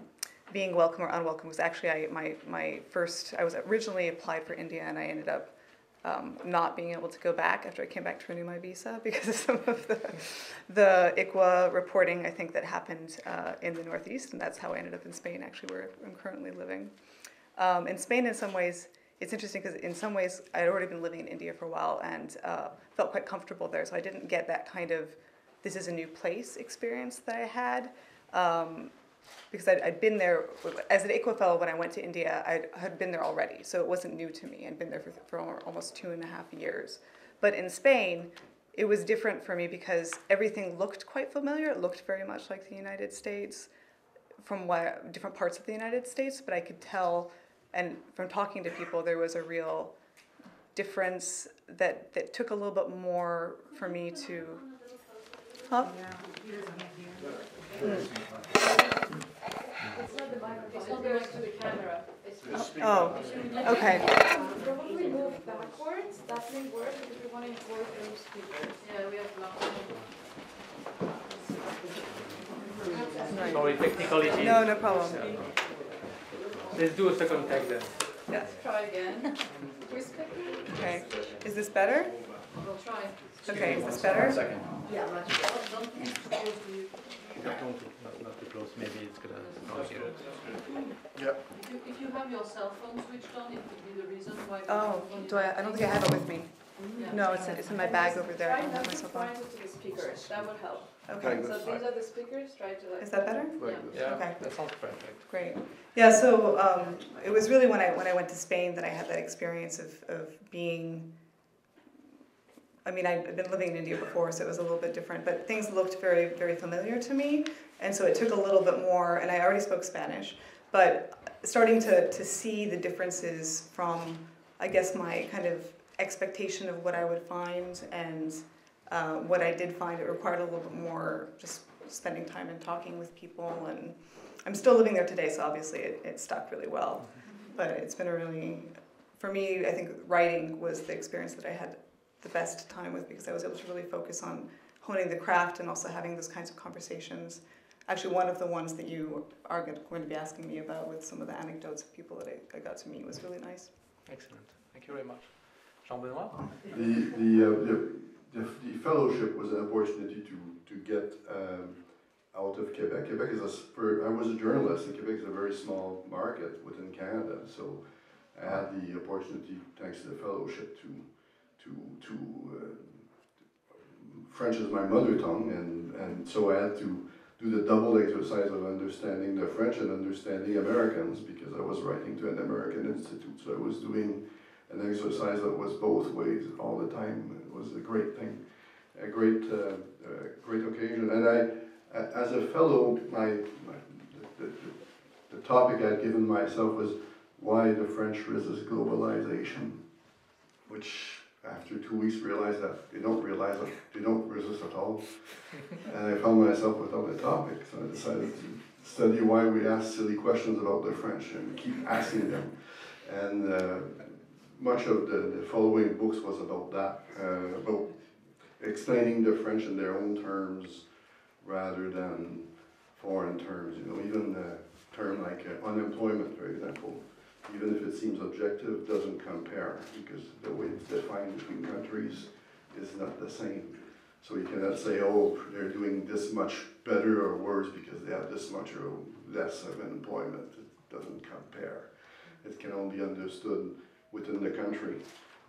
being welcome or unwelcome was actually I, my, my first, I was originally applied for India and I ended up um, not being able to go back after I came back to renew my visa because of some of the, the ICWA reporting I think that happened uh, in the Northeast, and that's how I ended up in Spain, actually, where I'm currently living. Um, in Spain, in some ways, it's interesting because in some ways I had already been living in India for a while and uh, felt quite comfortable there. So I didn't get that kind of this is a new place experience that I had. Um, because I'd, I'd, been there as an ICWA fellow when I went to India, I had been there already, so it wasn't new to me. I'd been there for, for almost two and a half years. But in Spain, it was different for me because everything looked quite familiar. It looked very much like the United States from what, different parts of the United States, but I could tell and from talking to people, there was a real difference that, that took a little bit more for me to. Huh? Oh, okay. Probably move backwards. That may work if you want to incorporate those speakers. Yeah, we have Sorry, technicality. No, no problem. Let's do a second take then. Yeah. Let's try again. Okay. Is this better? We'll try. Okay, is this better? Second. Yeah, right. Don't think too close to you. Not, not too close, maybe it's gonna not hear it. Yeah. If you, if you have your cell phone switched on, it could be the reason why. Oh, do I? I don't think I have it with me. Yeah. No, it's in, it's in my bag over there. I Try don't have not my to cell phone. point it to the speakers. That would help. Okay. So these are the speakers. Try to like. Is that better? Yeah. Yeah, Okay. that sounds perfect. Great. Yeah, so um, it was really when I when I went to Spain that I had that experience of, of being. I mean, I'd been living in India before, so it was a little bit different, but things looked very, very familiar to me. And so it took a little bit more, and I already spoke Spanish, but starting to, to see the differences from, I guess, my kind of expectation of what I would find and uh, what I did find, it required a little bit more just spending time and talking with people and I'm still living there today, so obviously it, it stuck really well. But it's been a really, for me, I think writing was the experience that I had the best time with because I was able to really focus on honing the craft and also having those kinds of conversations. Actually, one of the ones that you are going to be asking me about with some of the anecdotes of people that I, I got to meet was really nice. Excellent. Thank you very much. Jean Benoit? The, the, uh, the, the, the, fellowship was an opportunity to, to get um, out of Quebec. Quebec is a, I was a journalist, and Quebec is a very small market within Canada, so I had the opportunity, thanks to the fellowship, to, to, to uh, French is my mother tongue, and, and so I had to do the double exercise of understanding the French and understanding Americans because I was writing to an American institute. So I was doing an exercise that was both ways all the time. Was a great thing, a great, uh, uh, great occasion. And I, as a fellow, my, my the, the, the topic I'd given myself was why the French resist globalization, which after two weeks realized that they don't realize that they don't resist at all. and I found myself without a topic, so I decided to study why we ask silly questions about the French and keep asking them. And uh, much of the, the, following books was about that, uh, about explaining the French in their own terms rather than foreign terms. You know, even a term like uh, unemployment, for example even if it seems objective, doesn't compare because the way it's defined between countries is not the same. So you cannot say, oh, they're doing this much better or worse because they have this much or less of employment. It doesn't compare. It can only be understood within the country.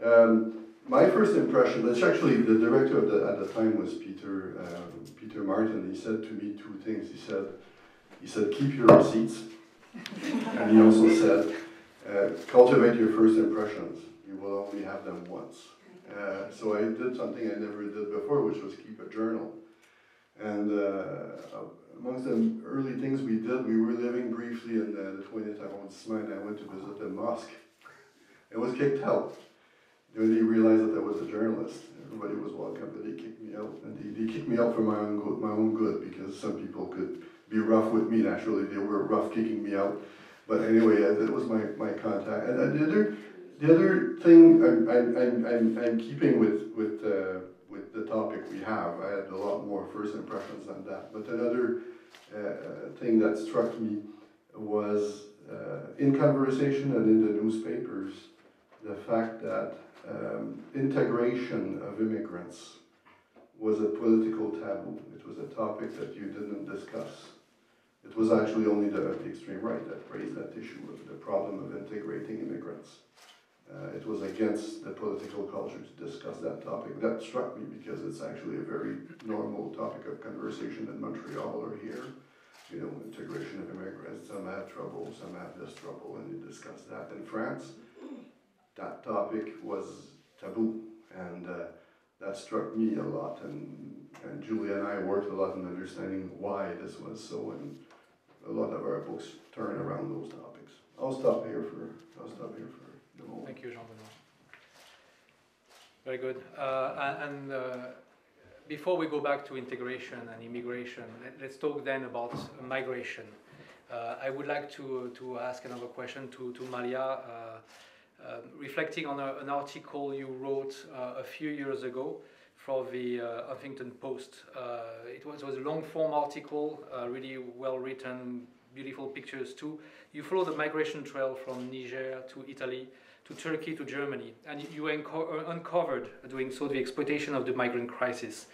Um, my first impression, it's actually the director of the, at the time was Peter um, Peter Martin. He said to me two things. He said, he said, keep your receipts, and he also said, uh, cultivate your first impressions. You will only have them once. Uh, so I did something I never did before, which was keep a journal. And uh, amongst the early things we did, we were living briefly in the, the 20th arrondissement, and I went to visit the mosque. It was kicked out. When he realized that I was a journalist, everybody was welcome, but he kicked me out. And he, they kicked me out for my own good, my own good because some people could be rough with me. Naturally, they were rough kicking me out. But anyway, that was my, my contact. And, and the other the other thing I'm, I'm, I'm, I'm keeping with with uh, with the topic we have, I had a lot more first impressions than that. But another uh thing that struck me was uh, in conversation and in the newspapers, the fact that um, integration of immigrants was a political taboo. It was a topic that you didn't discuss. It was actually only the, the extreme right that raised that issue of the problem of integrating immigrants. Uh, it was against the political culture to discuss that topic. That struck me because it's actually a very normal topic of conversation in Montreal or here. You know, integration of immigrants, some have trouble, some have this trouble, and you discuss that. In France, that topic was taboo, and uh, that struck me a lot. And, and Julia and I worked a lot in understanding why this was so, and a lot of our books turn around those topics. I'll stop here for I'll stop here for the moment. Thank you, Jean Benoit. Very good. Uh, and uh, before we go back to integration and immigration, let, us talk then about migration. Uh, I would like to, to ask another question to, to Malia, uh, reflecting on a, an article you wrote uh, a few years ago for the uh, Huffington Post. Uh, it, was, was a long form article, uh, really well written, beautiful pictures too. You follow the migration trail from Niger to Italy to Turkey to Germany, and you uncovered, doing so, the exploitation of the migrant crisis,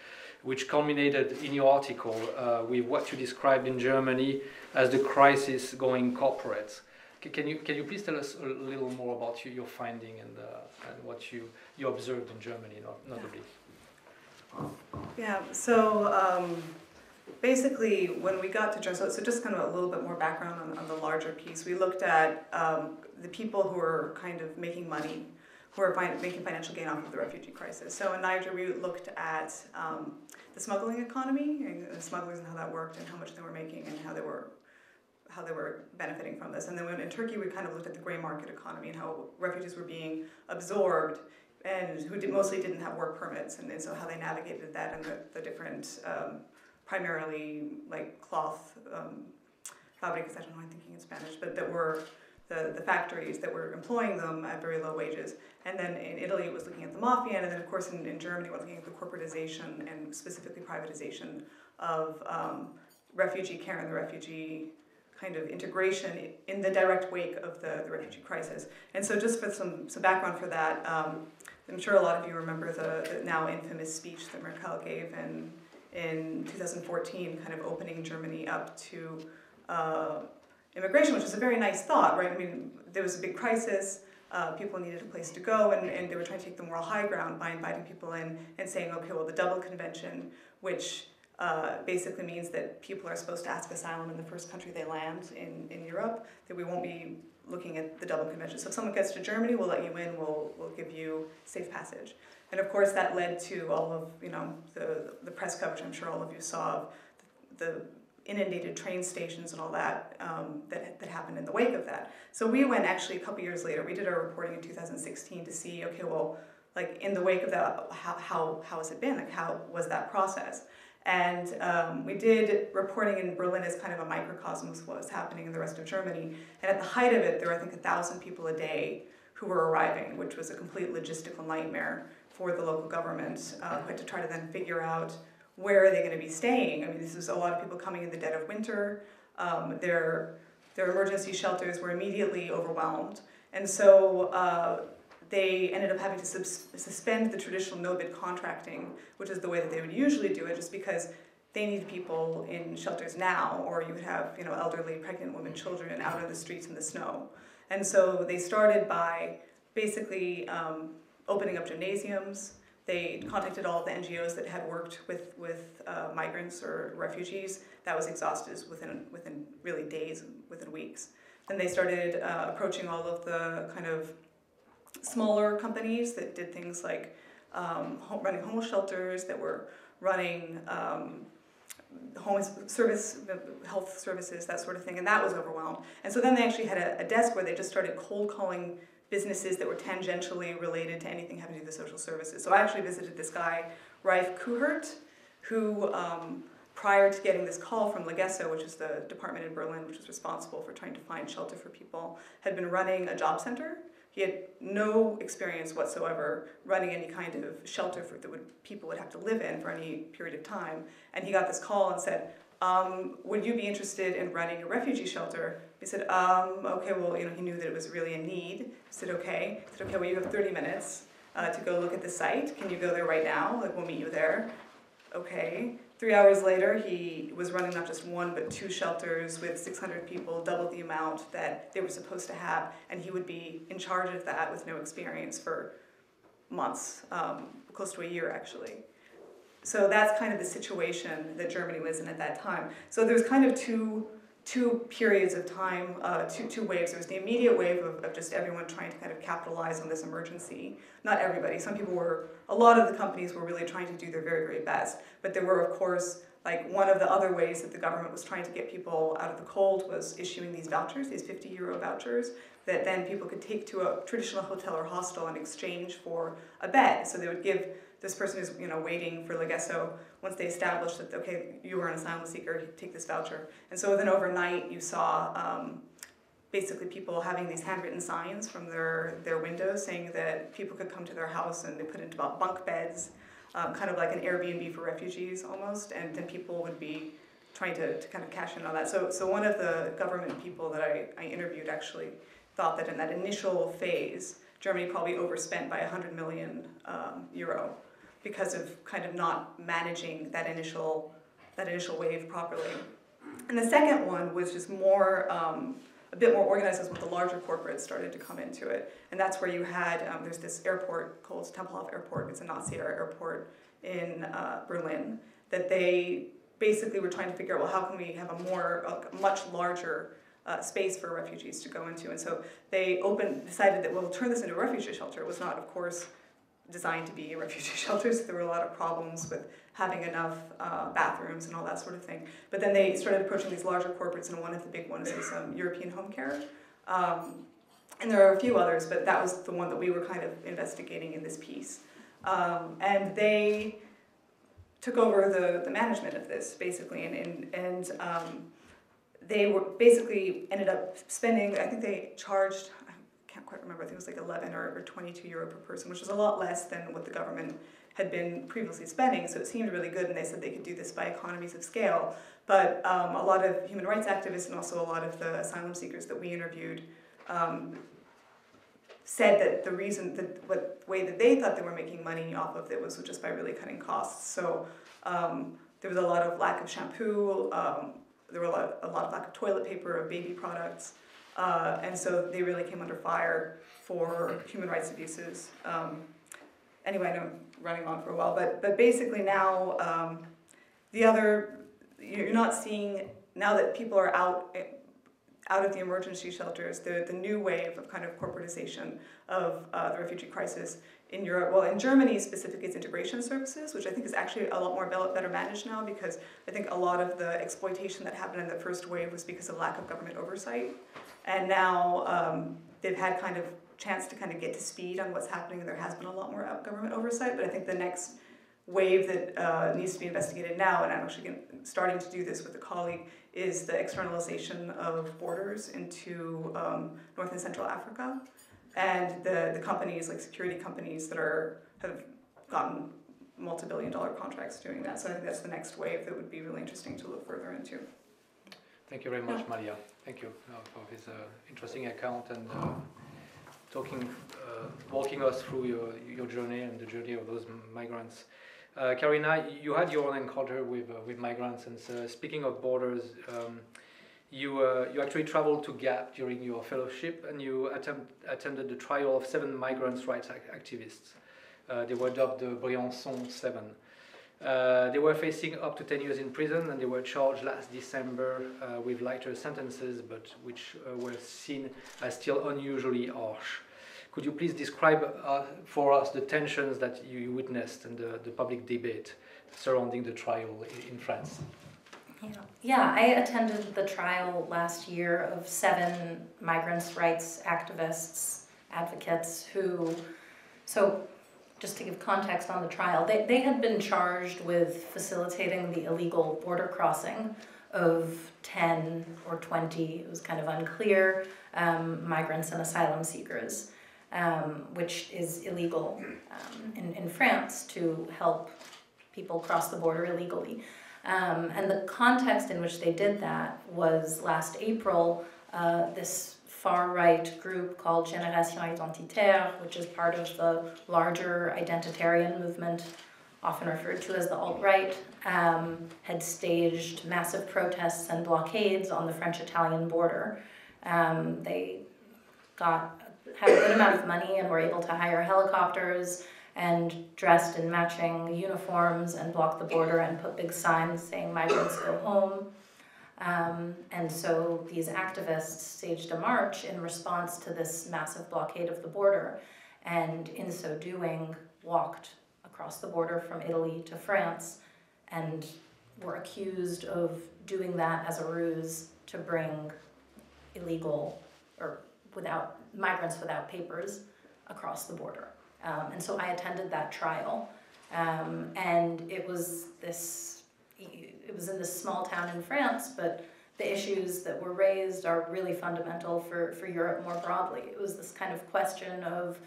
which culminated in your article uh, with what you described in Germany as the crisis going corporate. Can you, can you please tell us a little more about your finding and, uh, and what you, you observed in Germany, notably? Yeah, so um, basically when we got to Jones, so, just kind of a little bit more background on, on the larger piece, we looked at um, the people who are kind of making money, who are fin making financial gain off of the refugee crisis. So in Niger, we looked at um, the smuggling economy, and the smugglers and how that worked, and how much they were making, and how they were how they were benefiting from this. And then when in Turkey, we kind of looked at the gray market economy and how refugees were being absorbed and who did, mostly didn't have work permits, and, and so how they navigated that and the, the different, um, primarily like cloth um, I don't know I'm thinking in Spanish, but that were the, the factories that were employing them at very low wages. And then in Italy, it was looking at the mafia, and then of course in, in Germany, we're looking at the corporatization and specifically privatization of um, refugee care and the refugee kind of integration in the direct wake of the, the refugee crisis. And so just for some, some background for that, um, I'm sure a lot of you remember the, the now infamous speech that Merkel gave in, in 2014, kind of opening Germany up to uh, immigration, which is a very nice thought, right? I mean, there was a big crisis. uh, people needed a place to go, and, and they were trying to take the moral high ground by inviting people in and saying, okay, well, the Dublin Convention, which uh, basically means that people are supposed to ask asylum in the first country they land in, in Europe, that we won't be looking at the Dublin Convention. So if someone gets to Germany, we'll let you in, we'll, we'll give you safe passage. And of course, that led to all of you know the, the press coverage I'm sure all of you saw of the inundated train stations and all that um, that, that happened in the wake of that. So we went actually a couple years later, we did our reporting in 2016 to see, okay, well, like in the wake of that, how, how, how has it been? Like how was that process? And um, we did reporting in Berlin as kind of a microcosm of what was happening in the rest of Germany. And at the height of it, there were I think a thousand people a day who were arriving, which was a complete logistical nightmare for the local government, uh, who had to try to then figure out where are they going to be staying? I mean, this is a lot of people coming in the dead of winter. Um, their, their emergency shelters were immediately overwhelmed. And so uh, they ended up having to sus suspend the traditional no-bid contracting, which is the way that they would usually do it, just because they need people in shelters now, or you would have you know elderly, pregnant women, children out on the streets in the snow. And so they started by basically um, opening up gymnasiums, they contacted all the NGOs that had worked with, with uh, migrants or refugees. That was exhausted within, within really days, within weeks. Then they started uh, approaching all of the kind of smaller companies that did things like um, running homeless shelters, that were running um, home service, health services, that sort of thing, and that was overwhelmed. And so then they actually had a, a desk where they just started cold calling businesses that were tangentially related to anything having to do with social services. So I actually visited this guy, Raif Kuhert, who um, prior to getting this call from LAGeSo, which is the department in Berlin which was responsible for trying to find shelter for people, had been running a job center. He had no experience whatsoever running any kind of shelter for, that would, people would have to live in for any period of time. And he got this call and said, um, would you be interested in running a refugee shelter? He said, um, okay, well, you know, he knew that it was really a need. He said, okay. He said, okay, well, you have 30 minutes uh, to go look at the site. Can you go there right now? Like, we'll meet you there. Okay. Three hours later, he was running not just one, but two shelters with 600 people, double the amount that they were supposed to have, and he would be in charge of that with no experience for months, um, close to a year, actually. So that's kind of the situation that Germany was in at that time. So there's kind of two two periods of time, uh, two, two waves. There was the immediate wave of, of just everyone trying to kind of capitalize on this emergency. Not everybody. Some people were, a lot of the companies were really trying to do their very, very best. But there were, of course, like one of the other ways that the government was trying to get people out of the cold was issuing these vouchers, these 50 euro vouchers, that then people could take to a traditional hotel or hostel in exchange for a bed. So they would give this person who's you know waiting for LAGeSo, once they established that okay, you are an asylum seeker, take this voucher. And so then overnight you saw um, basically people having these handwritten signs from their, their windows saying that people could come to their house and they put into bunk beds, um, kind of like an Airbnb for refugees almost, and then people would be trying to, to kind of cash in on that. So, so one of the government people that I, I interviewed actually thought that in that initial phase, Germany probably overspent by 100 million um, euro because of kind of not managing that initial, that initial wave properly. And the second one was just more, um, a bit more organized as when the larger corporates started to come into it. And that's where you had, um, there's this airport called Tempelhof Airport, it's a Nazi era airport in uh, Berlin, that they basically were trying to figure out, well, how can we have a more, a much larger uh, space for refugees to go into. And so they opened, decided that we'll turn this into a refugee shelter. It was not, of course, designed to be refugee shelters. so there were a lot of problems with having enough uh, bathrooms and all that sort of thing. But then they started approaching these larger corporates, and one of the big ones is um, European Home Care. Um, and there are a few others, but that was the one that we were kind of investigating in this piece. Um, and they took over the, the management of this, basically, and, and, and um, they were basically ended up spending, I think they charged, quite remember, I think it was like 11 or, or 22 euro per person, which was a lot less than what the government had been previously spending, so it seemed really good, and they said they could do this by economies of scale. But um, a lot of human rights activists and also a lot of the asylum seekers that we interviewed um, said that the reason, that what way that they thought they were making money off of it was just by really cutting costs. So um, there was a lot of lack of shampoo, um, there were a lot, a lot of lack of toilet paper, of baby products, Uh, and so they really came under fire for human rights abuses. Um, anyway, I know I'm running on for a while, but, but basically now um, the other, you're not seeing, now that people are out out of the emergency shelters, the, the new wave of kind of corporatization of uh, the refugee crisis in Europe. Well, in Germany specifically, it's integration services, which I think is actually a lot more better managed now because I think a lot of the exploitation that happened in the first wave was because of lack of government oversight. And now um, they've had kind of chance to kind of get to speed on what's happening, and there has been a lot more government oversight. But I think the next wave that uh, needs to be investigated now, and I'm actually starting to do this with a colleague, is the externalization of borders into um, North and Central Africa, and the, the companies like security companies that are have gotten multi-billion dollar contracts doing that. So I think that's the next wave that would be really interesting to look further into. Thank you very much, Malia. Thank you uh, for this uh, interesting account and uh, talking, uh, walking us through your, your journey and the journey of those migrants. Uh, Karina, you had your own encounter with, uh, with migrants, and so speaking of borders, um, you, uh, you actually traveled to Gap during your fellowship and you attempt, attended the trial of seven migrants' rights activists. Uh, they were dubbed the Briançon Seven. Uh, they were facing up to 10 years in prison and they were charged last December uh, with lighter sentences, but which were seen as still unusually harsh. Could you please describe uh, for us the tensions that you witnessed and the, the public debate surrounding the trial in France? Yeah. yeah, I attended the trial last year of seven migrants' rights activists, advocates who, so just to give context on the trial, they, they had been charged with facilitating the illegal border crossing of 10 or 20, it was kind of unclear, um, migrants and asylum seekers um, which is illegal um, in, in France to help people cross the border illegally. Um, and the context in which they did that was last April, uh, this far-right group called Génération Identitaire, which is part of the larger identitarian movement, often referred to as the alt-right, um, had staged massive protests and blockades on the French-Italian border. Um, they got had a good amount of money and were able to hire helicopters and dressed in matching uniforms and block the border and put big signs saying migrants go home. Um, and so these activists staged a march in response to this massive blockade of the border, and in so doing, walked across the border from Italy to France and were accused of doing that as a ruse to bring illegal or without migrants without papers across the border. Um, and so I attended that trial, um, and it was this. It was in this small town in France, but the issues that were raised are really fundamental for, for Europe more broadly. It was this kind of question of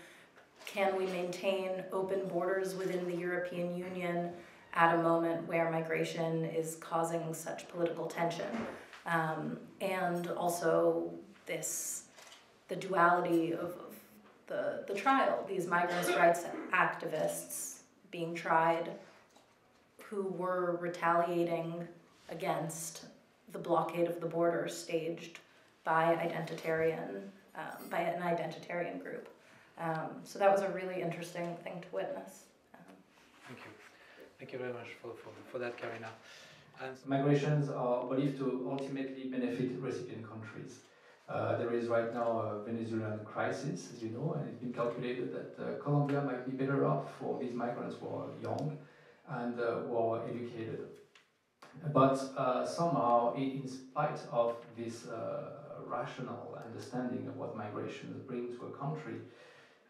can we maintain open borders within the European Union at a moment where migration is causing such political tension? Um, and also this the duality of, of the, the trial, these migrants' rights activists being tried who were retaliating against the blockade of the border staged by identitarian um, by an identitarian group. Um, so that was a really interesting thing to witness. Um, Thank you. Thank you very much for, for, for that, Karina. And migrations are believed to ultimately benefit recipient countries. Uh, there is right now a Venezuelan crisis, as you know, and it's been calculated that uh, Colombia might be better off for these migrants who are young and uh, who are educated. But uh, somehow, in spite of this uh, rational understanding of what migration brings to a country,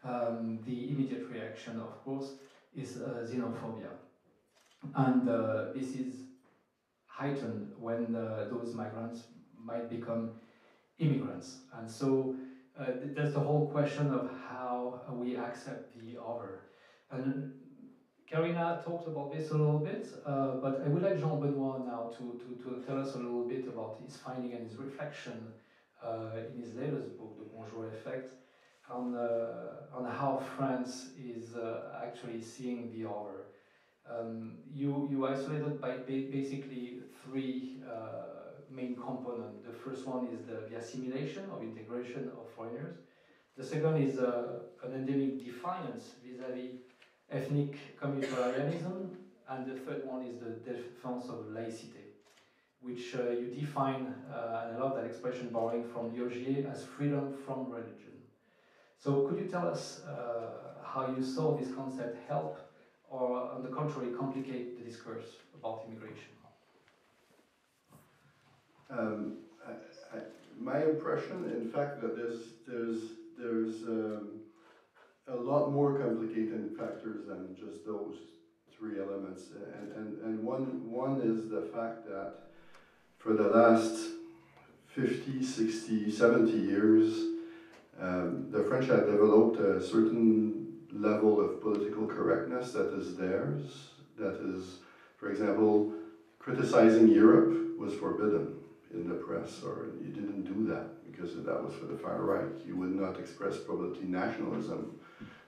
um, the immediate reaction, of course, is xenophobia. And this is heightened when those migrants might become immigrants. And so uh, there's the whole question of how we accept the other. And Karina talked about this a little bit, uh, but I would like Jean-Benoit now to, to, to tell us a little bit about his finding and his reflection uh, in his latest book, The Bonjour Effect, on, uh, on how France is uh, actually seeing the other. Um, you, you isolated by basically three uh, main components. The first one is the, the assimilation or integration of foreigners. The second is uh, an endemic defiance vis-à-vis ethnic communitarianism, and the third one is the defense of laicity, which uh, you define, uh, and I love that expression borrowing from Liogier, as freedom from religion. So could you tell us uh, how you saw this concept help, or on the contrary, complicate the discourse about immigration? Um, I, I, my impression, in fact, that there's there's there's um, a lot more complicated factors than just those three elements, and and and one one is the fact that for the last 50, 60, 70 years, um, the French have developed a certain level of political correctness that is theirs. That is, for example, criticizing Europe was forbidden in the press, or you didn't do that because that was for the far right. You would not express publicly nationalism.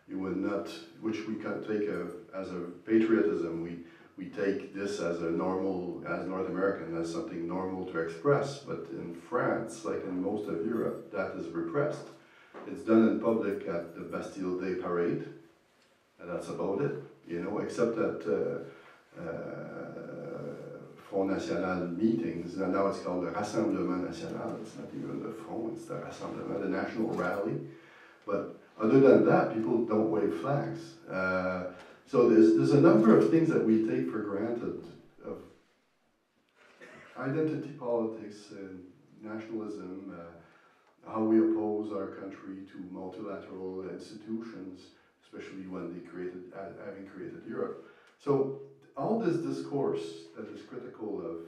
You would not, which we can take a, as a patriotism. We we take this as a normal, as North American, as something normal to express. But in France, like in most of Europe, that is repressed. It's done in public at the Bastille Day parade, and that's about it. You know, except that. Uh, uh, Front National meetings, and now it's called the Rassemblement National, it's not even the Front, it's the Rassemblement, the national rally. But other than that, people don't wave flags. Uh, so there's, there's a number of things that we take for granted of identity politics and nationalism, uh, how we oppose our country to multilateral institutions, especially when they created, having created Europe. So all this discourse that is critical of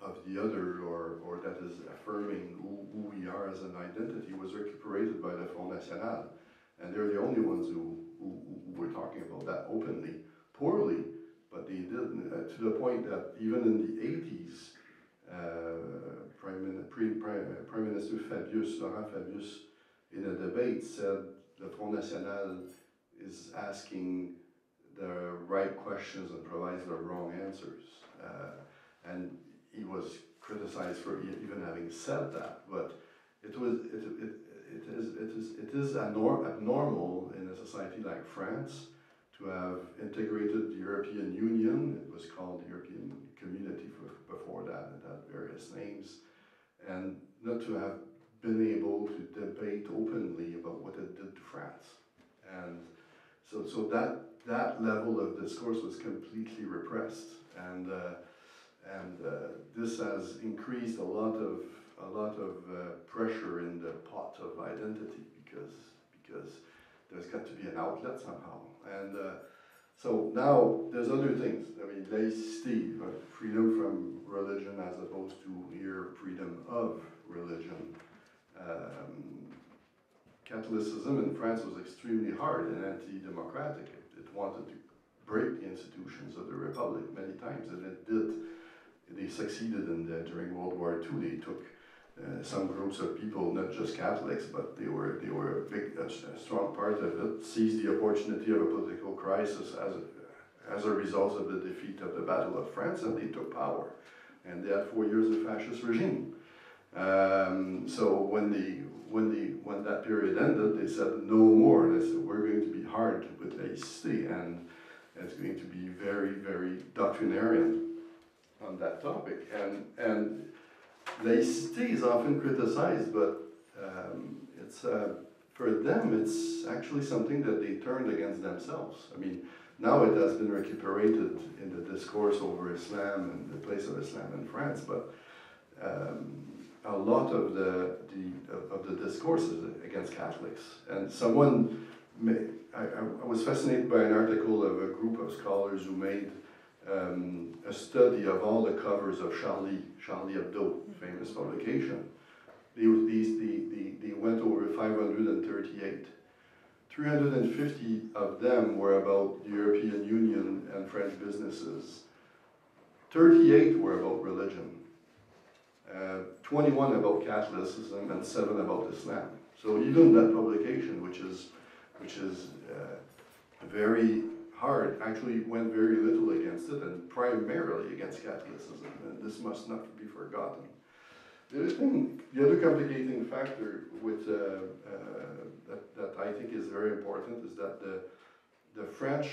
of the other or, or that is affirming who, who we are as an identity was recuperated by the Front National. And they're the only ones who, who, who were talking about that openly, poorly, but they did, uh, to the point that even in the 80s, uh, Prime, Prime, Prime Minister Fabius, Laurent Fabius, in a debate said the Front National is asking the right questions and provides the wrong answers. Uh, and he was criticized for even having said that, but it was it, it, it is it is it is abnormal in a society like France to have integrated the European Union. It was called the European Community for, before that. It had various names, and not to have been able to debate openly about what it did to France, and so so that that level of discourse was completely repressed, and uh, and uh, this has increased a lot of a lot of uh, pressure in the pot of identity because because there's got to be an outlet somehow, and uh, so now there's other things. I mean, laicity, freedom from religion as opposed to here freedom of religion. Um, Catholicism in France was extremely hard and anti-democratic wanted to break the institutions of the republic many times, and it did. They succeeded in the, during World War II. They took uh, some groups of people, not just Catholics, but they were they were a big, a, a strong part of it. Seized the opportunity of a political crisis as a, as a result of the defeat of the Battle of France, and they took power. And they had four years of fascist regime. Um, so when the when the when that period ended, they said no more. They said we're going to be hard with laicity, and it's going to be very very doctrinarian on that topic. And and laicity is often criticized, but um, it's uh, for them it's actually something that they turned against themselves. I mean. Now it has been recuperated in the discourse over Islam and the place of Islam in France, but um, a lot of the, the of the discourses against Catholics. And someone, may, I, I was fascinated by an article of a group of scholars who made um, a study of all the covers of Charlie, Charlie Hebdo, famous publication. They, these, they, they, they went over 538. 350 of them were about the European Union and French businesses. 38 were about religion uh, 21 about Catholicism and 7 about Islam. So even that publication, which is, which is uh, very hard actually went very little against it and primarily against Catholicism, and this must not be forgotten. The other thing, the other complicating factor with uh, uh, that, that I think is very important is that the the French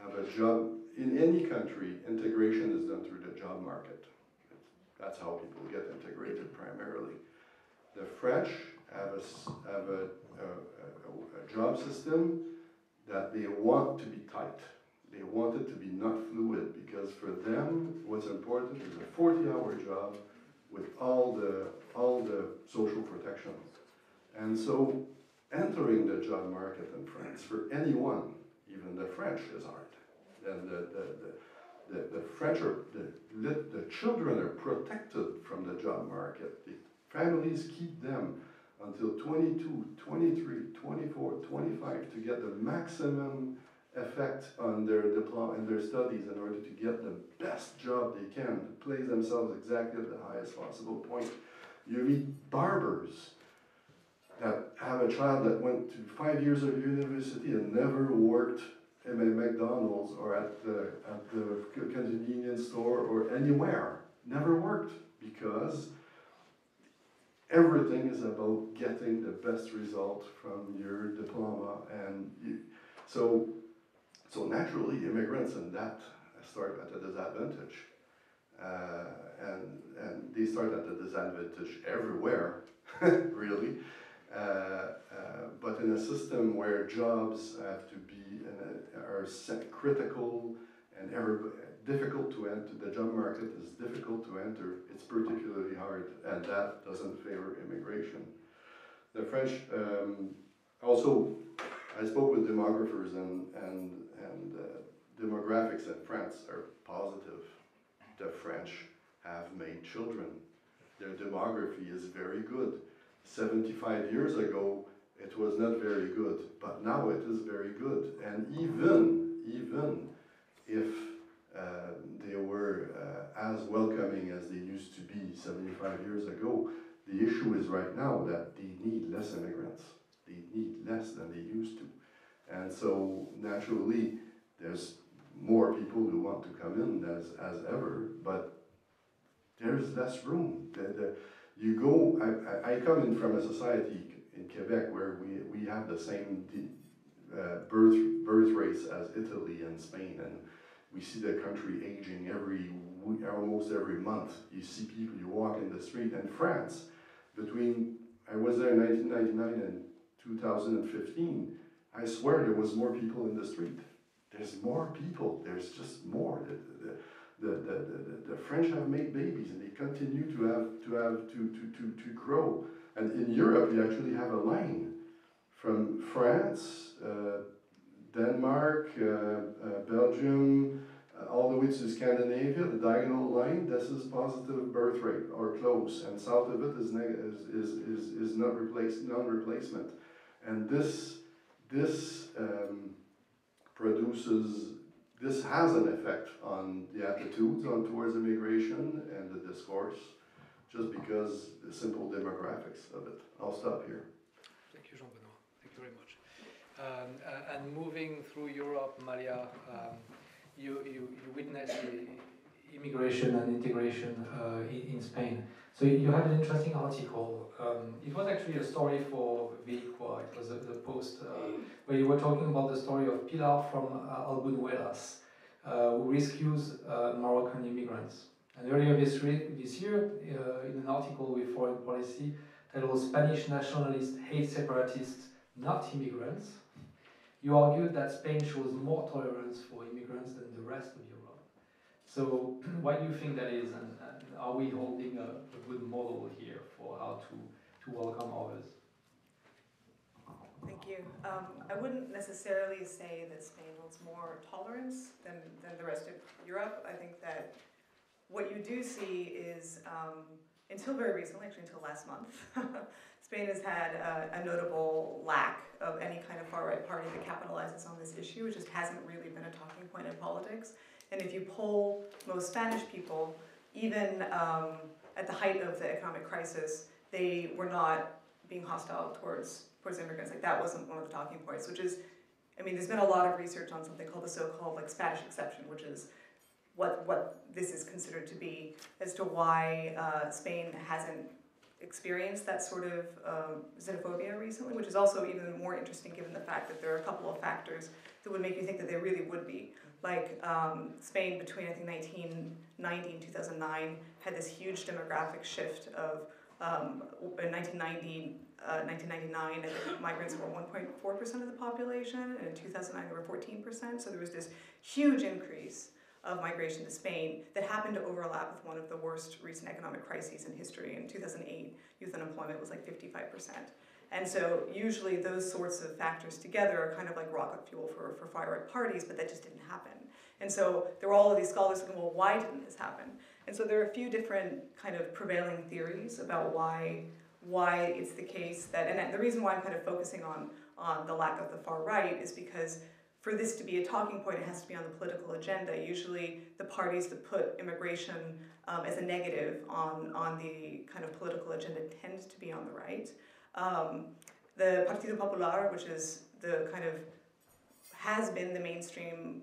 have a job in any country. Integration is done through the job market. That's how people get integrated primarily. The French have a have a, a, a, a job system that they want to be tight. They want it to be not fluid because for them, what's important is a 40-hour job with all the all the social protection. And so, entering the job market in France for anyone, even the French, is hard. And the the, the, the, the French are the, the children are protected from the job market. The families keep them until 22, 23, 24, 25 to get the maximum effect on their diploma and their studies in order to get the best job they can, to place themselves exactly at the highest possible point. You meet barbers that have a child that went to five years of university and never worked in a McDonald's or at the, at the convenience store or anywhere. Never worked because everything is about getting the best result from your diploma and you, so so naturally immigrants in that start at a disadvantage uh, and and they start at a disadvantage everywhere really but in a system where jobs have to be a, are critical and everybody difficult to enter, the job market is difficult to enter, it's particularly hard, and that doesn't favor immigration. The French, um, also, I spoke with demographers, and, and, and uh, demographics in France are positive. The French have made children. Their demography is very good. 75 years ago, it was not very good, but now it is very good. And even, even if uh, they were uh, as welcoming as they used to be 75 years ago. The issue is right now that they need less immigrants. They need less than they used to. And so naturally, there's more people who want to come in as, as ever, but there's less room. You go, I, I come in from a society in Quebec where we, we have the same uh, birth, birth rates as Italy and Spain. and we see the country aging every almost every month. You see people, you walk in the street. And France, between, I was there in 1999 and 2015, I swear there was more people in the street. There's more people, there's just more. The, the, the, the, the, French have made babies and they continue to have to have to, to, to, to grow. And in Europe, you actually have a line from France, uh, Denmark, uh, uh, Belgium, uh, all the way to Scandinavia, the diagonal line, this is positive birth rate or close, and south of it is, is, is, is, is not replace, non-replacement. And this, this um, produces, this has an effect on the attitudes on towards immigration and the discourse, just because the simple demographics of it. I'll stop here. Thank you, Jean-Benoit. Thank you very much. Um, uh, and moving through Europe, Malia, um, you, you, you witnessed immigration and integration uh, in, in, Spain. So you had an interesting article. Um, it was actually a story for Viqua. It was a, the post uh, where you were talking about the story of Pilar from uh, Albuñuelas, uh, who rescues uh, Moroccan immigrants. And earlier this, this year, uh, in an article with Foreign Policy, titled Spanish Nationalists Hate Separatists, Not Immigrants, you argued that Spain shows more tolerance for immigrants than the rest of. So why do you think that is, and, and are we holding a, a, good model here for how to, to welcome others? Thank you. Um, I wouldn't necessarily say that Spain holds more tolerance than, than the rest of Europe. I think that what you do see is, um, until very recently, actually until last month, Spain has had a, a, notable lack of any kind of far-right party that capitalizes on this issue. It just hasn't really been a talking point in politics. And if you poll most Spanish people, even um, at the height of the economic crisis, they were not being hostile towards towards immigrants. Like that wasn't one of the talking points, which is I mean, there's been a lot of research on something called the so-called like Spanish exception, which is what what this is considered to be as to why uh, Spain hasn't experienced that sort of um, xenophobia recently, which is also even more interesting given the fact that there are a couple of factors that would make you think that there really would be. Like um, Spain between I think 1990 and 2009 had this huge demographic shift of um, in 1990, uh, 1999, migrants were 1.4% of the population, and in 2009 they were 14%. So there was this huge increase of migration to Spain that happened to overlap with one of the worst recent economic crises in history. In 2008, youth unemployment was like 55%. And so usually those sorts of factors together are kind of like rocket fuel for, for far-right parties, but that just didn't happen. And so there were all of these scholars saying, well, why didn't this happen? And so there are a few different kind of prevailing theories about why why it's the case that, and the reason why I'm kind of focusing on, on the lack of the far right is because for this to be a talking point, it has to be on the political agenda. Usually, the parties that put immigration um, as a negative on, on the kind of political agenda tend to be on the right. Um, the Partido Popular, which is the kind of has been the mainstream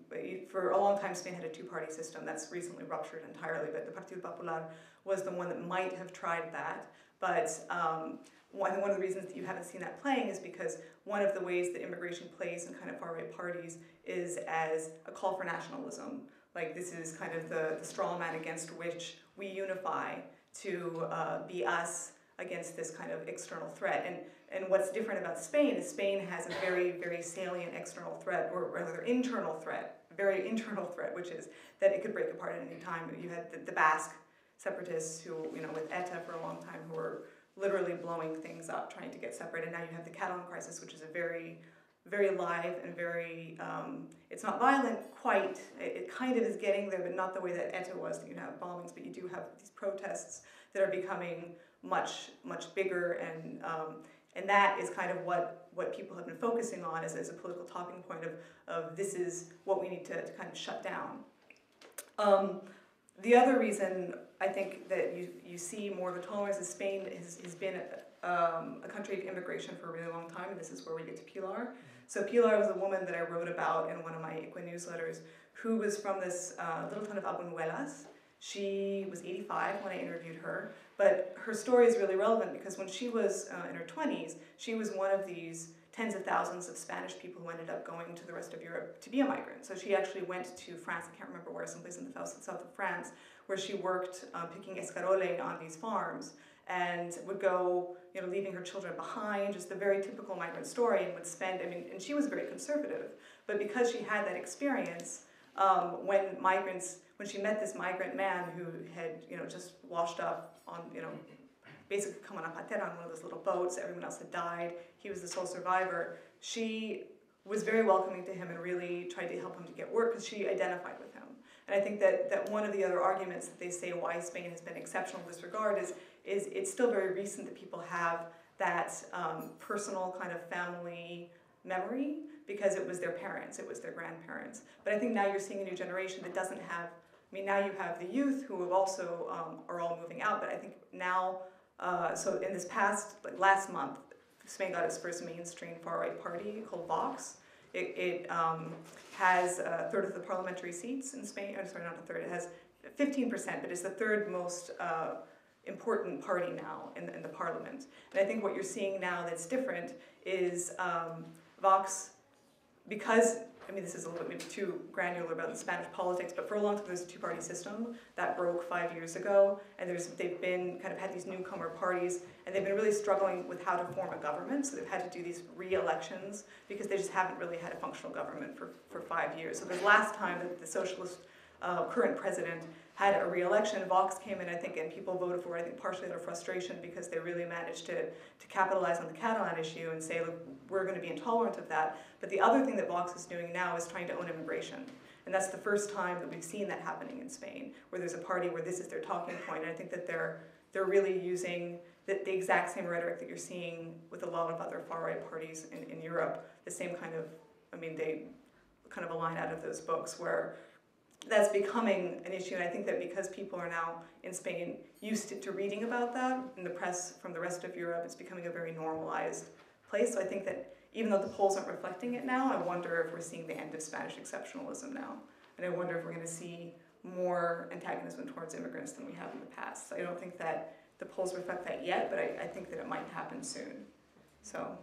for a long time. Spain had a two-party system that's recently ruptured entirely, but the Partido Popular was the one that might have tried that. But um, one, one of the reasons that you haven't seen that playing is because one of the ways that immigration plays in kind of far-right parties is as a call for nationalism. Like this is kind of the, the straw man against which we unify to uh, be us against this kind of external threat. And, and what's different about Spain is Spain has a very, very salient external threat, or rather internal threat, very internal threat, which is that it could break apart at any time. You had the, the Basque separatists who, you know, with ETA for a long time, who were literally blowing things up, trying to get separate. And now you have the Catalan crisis, which is a very, very live and very, um, it's not violent quite. It, it, kind of is getting there, but not the way that ETA was. You have bombings, but you do have these protests that are becoming much, much bigger. And, um, and that is kind of what, what people have been focusing on as, as a political talking point of, of this is what we need to, to kind of shut down. Um, the other reason I think that you, you see more of a tolerance is Spain has, has been a, um, a country of immigration for a really long time, and this is where we get to Pilar. So Pilar was a woman that I wrote about in one of my ICWA newsletters who was from this uh, little town of Albuñuelas. She was 85 when I interviewed her, but her story is really relevant because when she was uh, in her 20s, she was one of these tens of thousands of Spanish people who ended up going to the rest of Europe to be a migrant. So she actually went to France, I can't remember where, someplace in the south, of France, where she worked uh, picking escarole on these farms and would go, you know, leaving her children behind, just the very typical migrant story, and would spend, I mean, and she was very conservative, but because she had that experience, um, when migrants, when she met this migrant man who had, you know, just washed up on, you know, basically come on a patera on one of those little boats, everyone else had died, he was the sole survivor, she was very welcoming to him and really tried to help him to get work because she identified with him. And I think that, that one of the other arguments that they say why Spain has been exceptional in this regard is, is it's still very recent that people have that um, personal kind of family memory because it was their parents, it was their grandparents. But I think now you're seeing a new generation that doesn't have, I mean, now you have the youth who have also um, are all moving out, but I think now, uh, so in this past, like last month, Spain got its first mainstream far-right party called Vox. It, it um, has a third of the parliamentary seats in Spain, oh, sorry, not a third, it has 15%, but it's the third most uh, important party now in, in the parliament. And I think what you're seeing now that's different is um, Vox, because I mean, this is a little bit too granular about Spanish politics, but for a long time there's a two-party system that broke five years ago, and there's they've been kind of had these newcomer parties, and they've been really struggling with how to form a government. So they've had to do these re-elections because they just haven't really had a functional government for, for five years. So the last time that the socialist uh, current president had a re-election. Vox came in, I think, and people voted for it, I think, partially out of frustration because they really managed to, to capitalize on the Catalan issue and say, look, we're going to be intolerant of that. But the other thing that Vox is doing now is trying to own immigration. And that's the first time that we've seen that happening in Spain, where there's a party where this is their talking point. And I think that they're, they're really using the, the exact same rhetoric that you're seeing with a lot of other far-right parties in, in Europe, the same kind of, I mean, they kind of align out of those books where that's becoming an issue, and I think that because people are now in Spain used to, to, reading about that in the press from the rest of Europe, it's becoming a very normalized place. So I think that even though the polls aren't reflecting it now, I wonder if we're seeing the end of Spanish exceptionalism now. And I wonder if we're going to see more antagonism towards immigrants than we have in the past. So I don't think that the polls reflect that yet, but I, I think that it might happen soon. So.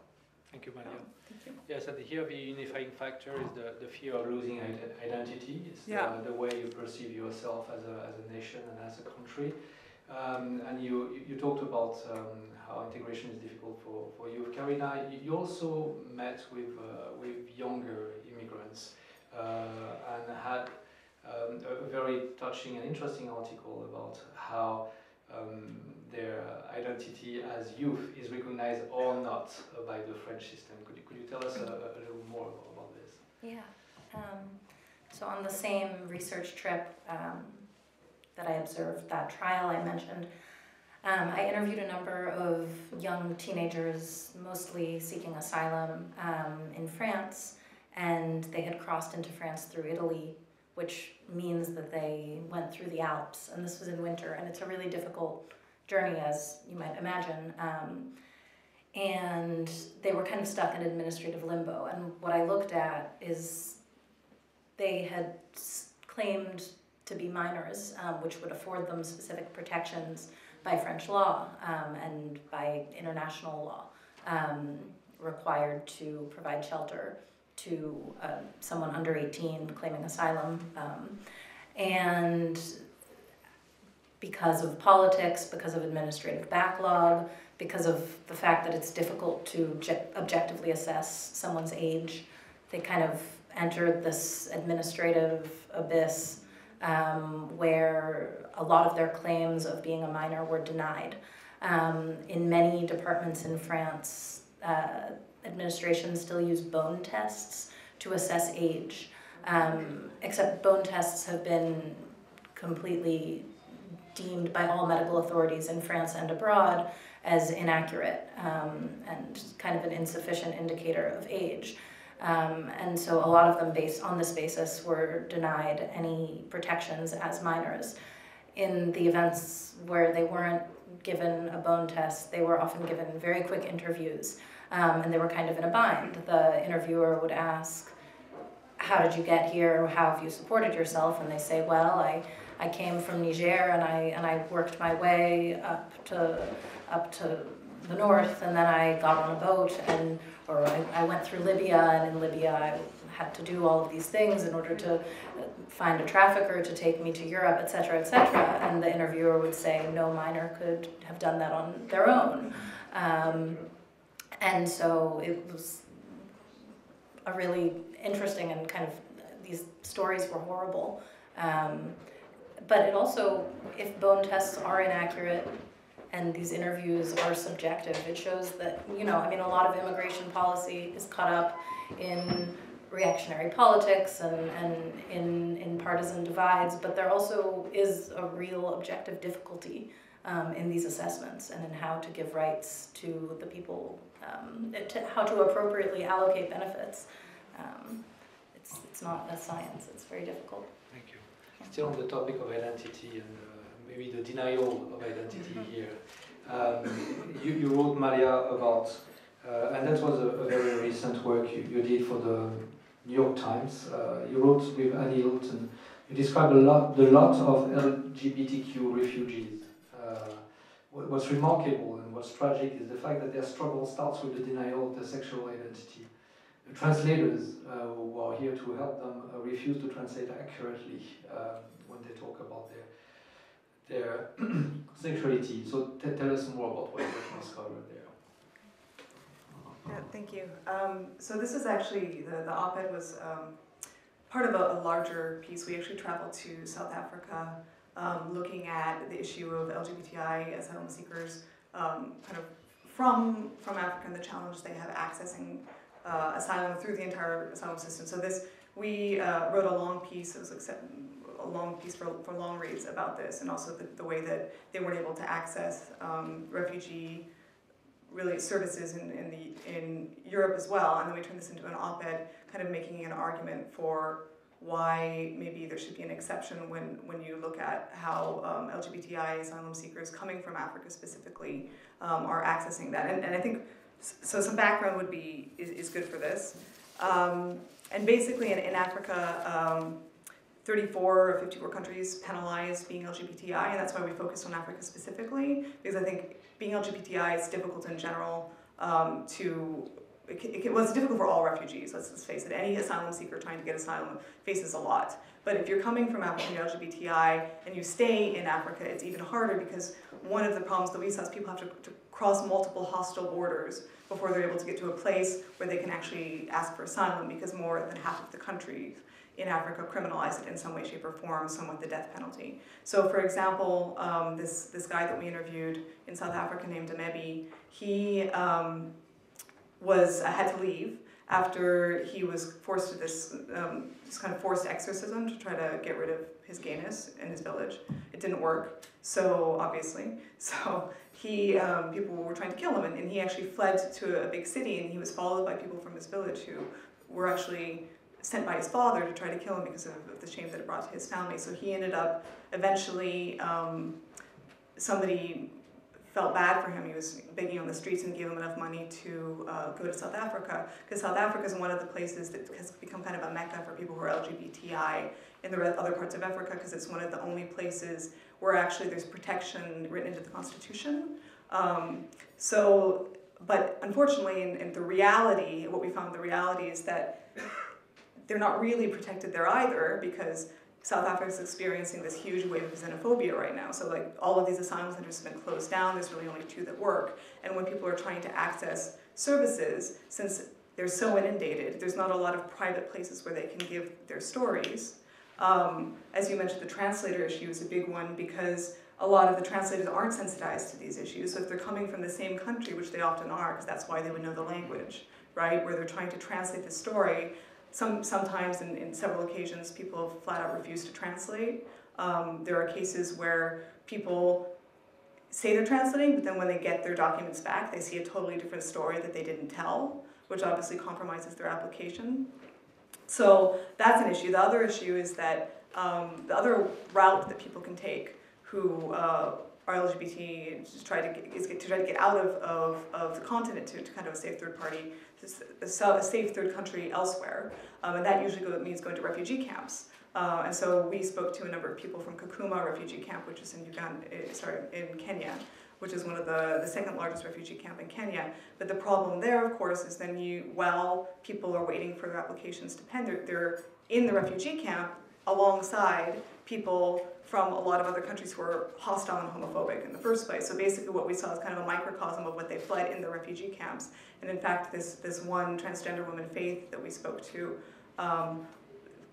Thank you, Malia. Um, thank you. Yes, and here the unifying factor is the, the fear of losing identity. It's Yeah. the, the way you perceive yourself as a, as a nation and as a country. Um, and you, you, talked about um, how integration is difficult for, for you. Karina, you, you also met with, uh, with younger immigrants uh, and had um, a very touching and interesting article about how um, their identity as youth is recognized or not uh, by the French system. Could you, could you tell us a, a little more about this? Yeah. Um, so on the same research trip um, that I observed, that trial I mentioned, um, I interviewed a number of young teenagers, mostly seeking asylum um, in France, and they had crossed into France through Italy, which means that they went through the Alps, and this was in winter, and it's a really difficult journey, as you might imagine. Um, and they were kind of stuck in administrative limbo. And what I looked at is they had s- claimed to be minors, um, which would afford them specific protections by French law um, and by international law, um, required to provide shelter to uh, someone under 18 claiming asylum. Um, and because of politics, because of administrative backlog, because of the fact that it's difficult to objectively assess someone's age, they kind of entered this administrative abyss um, where a lot of their claims of being a minor were denied. Um, in many departments in France, uh, administrations still use bone tests to assess age, um, except bone tests have been completely deemed by all medical authorities in France and abroad as inaccurate um, and kind of an insufficient indicator of age. Um, and so a lot of them, based on this basis, were denied any protections as minors. In the events where they weren't given a bone test, they were often given very quick interviews, um, and they were kind of in a bind. The interviewer would ask, "How did you get here? How have you supported yourself?" And they say, "Well, I." I came from Niger and I and I worked my way up to up to the north and then I got on a boat and or I, I went through Libya and in Libya I had to do all of these things in order to find a trafficker to take me to Europe, etc., etc. And the interviewer would say no minor could have done that on their own. Um, and so it was a really interesting and kind of these stories were horrible. Um, but it also, if bone tests are inaccurate and these interviews are subjective, it shows that, you know, I mean, a lot of immigration policy is caught up in reactionary politics and, and in, in partisan divides, but there also is a real objective difficulty um, in these assessments and in how to give rights to the people, um, to how to appropriately allocate benefits. Um, it's, it's not a science, it's very difficult. Still on the topic of identity and uh, maybe the denial of identity here. Um, you, you wrote, Malia, about, uh, and that was a, a very recent work you, you did for the New York Times. Uh, you wrote with Annie Hylton. You describe a lot, the lot of LGBTQ refugees. Uh, what- what's remarkable and what's tragic is the fact that their struggle starts with the denial of their sexual identity. Translators uh, who are here to help them uh, refuse to translate accurately uh, when they talk about their their sexuality. So tell us more about what you discovered there. Yeah, thank you. Um, so this is actually, the, the op-ed was um, part of a, a larger piece. We actually traveled to South Africa um, looking at the issue of LGBTI asylum seekers um, kind of from, from Africa and the challenge they have accessing uh, asylum through the entire asylum system. So this, we uh, wrote a long piece, it was like a long piece for, for long reads about this and also the, the way that they weren't able to access um, refugee really services in, in the in Europe as well. And then we turned this into an op-ed, kind of making an argument for why maybe there should be an exception when, when you look at how um, LGBTI asylum seekers coming from Africa specifically um, are accessing that. And, and I think so some background would be is, is good for this. Um, and basically, in, in Africa, um, 34 or 54 countries penalize being LGBTI, and that's why we focused on Africa specifically, because I think being LGBTI is difficult in general um, to. It, it, well, it's difficult for all refugees, let's face it. Any asylum seeker trying to get asylum faces a lot. But if you're coming from Africa, LGBTI, and you stay in Africa, it's even harder because one of the problems that we saw is people have to, to cross multiple hostile borders before they're able to get to a place where they can actually ask for asylum because more than half of the countries in Africa criminalize it in some way, shape, or form, some with the death penalty. So, for example, um, this, this guy that we interviewed in South Africa named Amebi, he um, was uh, had to leave after he was forced to this, um, this kind of forced exorcism to try to get rid of his gayness in his village. It didn't work, so obviously. So he, um, people were trying to kill him, and, and he actually fled to a big city, and he was followed by people from his village who were actually sent by his father to try to kill him because of, of the shame that it brought to his family. So he ended up eventually, um, somebody felt bad for him. He was begging on the streets and gave him enough money to uh, go to South Africa because South Africa is one of the places that has become kind of a mecca for people who are LGBTI in the other parts of Africa because it's one of the only places where actually there's protection written into the constitution. Um, so, but unfortunately, in, in the reality, what we found the reality is that they're not really protected there either because South Africa is experiencing this huge wave of xenophobia right now. So like all of these asylum centers have been closed down. There's really only two that work. And when people are trying to access services, since they're so inundated, there's not a lot of private places where they can give their stories. Um, as you mentioned, the translator issue is a big one because a lot of the translators aren't sensitized to these issues. So if they're coming from the same country, which they often are, because that's why they would know the language, right? Where they're trying to translate the story, some, sometimes in, in several occasions people flat out refuse to translate. Um, there are cases where people say they're translating, but then when they get their documents back, they see a totally different story that they didn't tell, which obviously compromises their application. So that's an issue. The other issue is that um, the other route that people can take who uh, are LGBT to try to get, is to try to get out of, of, of the continent to, to kind of a safe third party, a safe third country elsewhere. Um, and that usually means going to refugee camps. Uh, and so we spoke to a number of people from Kakuma refugee camp, which is in Uganda, eh, sorry, in Kenya, which is one of the, the second largest refugee camp in Kenya. But the problem there, of course, is then you, while people are waiting for their applications to pen, they're, they're in the refugee camp alongside people from a lot of other countries who are hostile and homophobic in the first place. So basically what we saw is kind of a microcosm of what they fled in the refugee camps. And in fact, this, this one transgender woman, Faith, that we spoke to, um,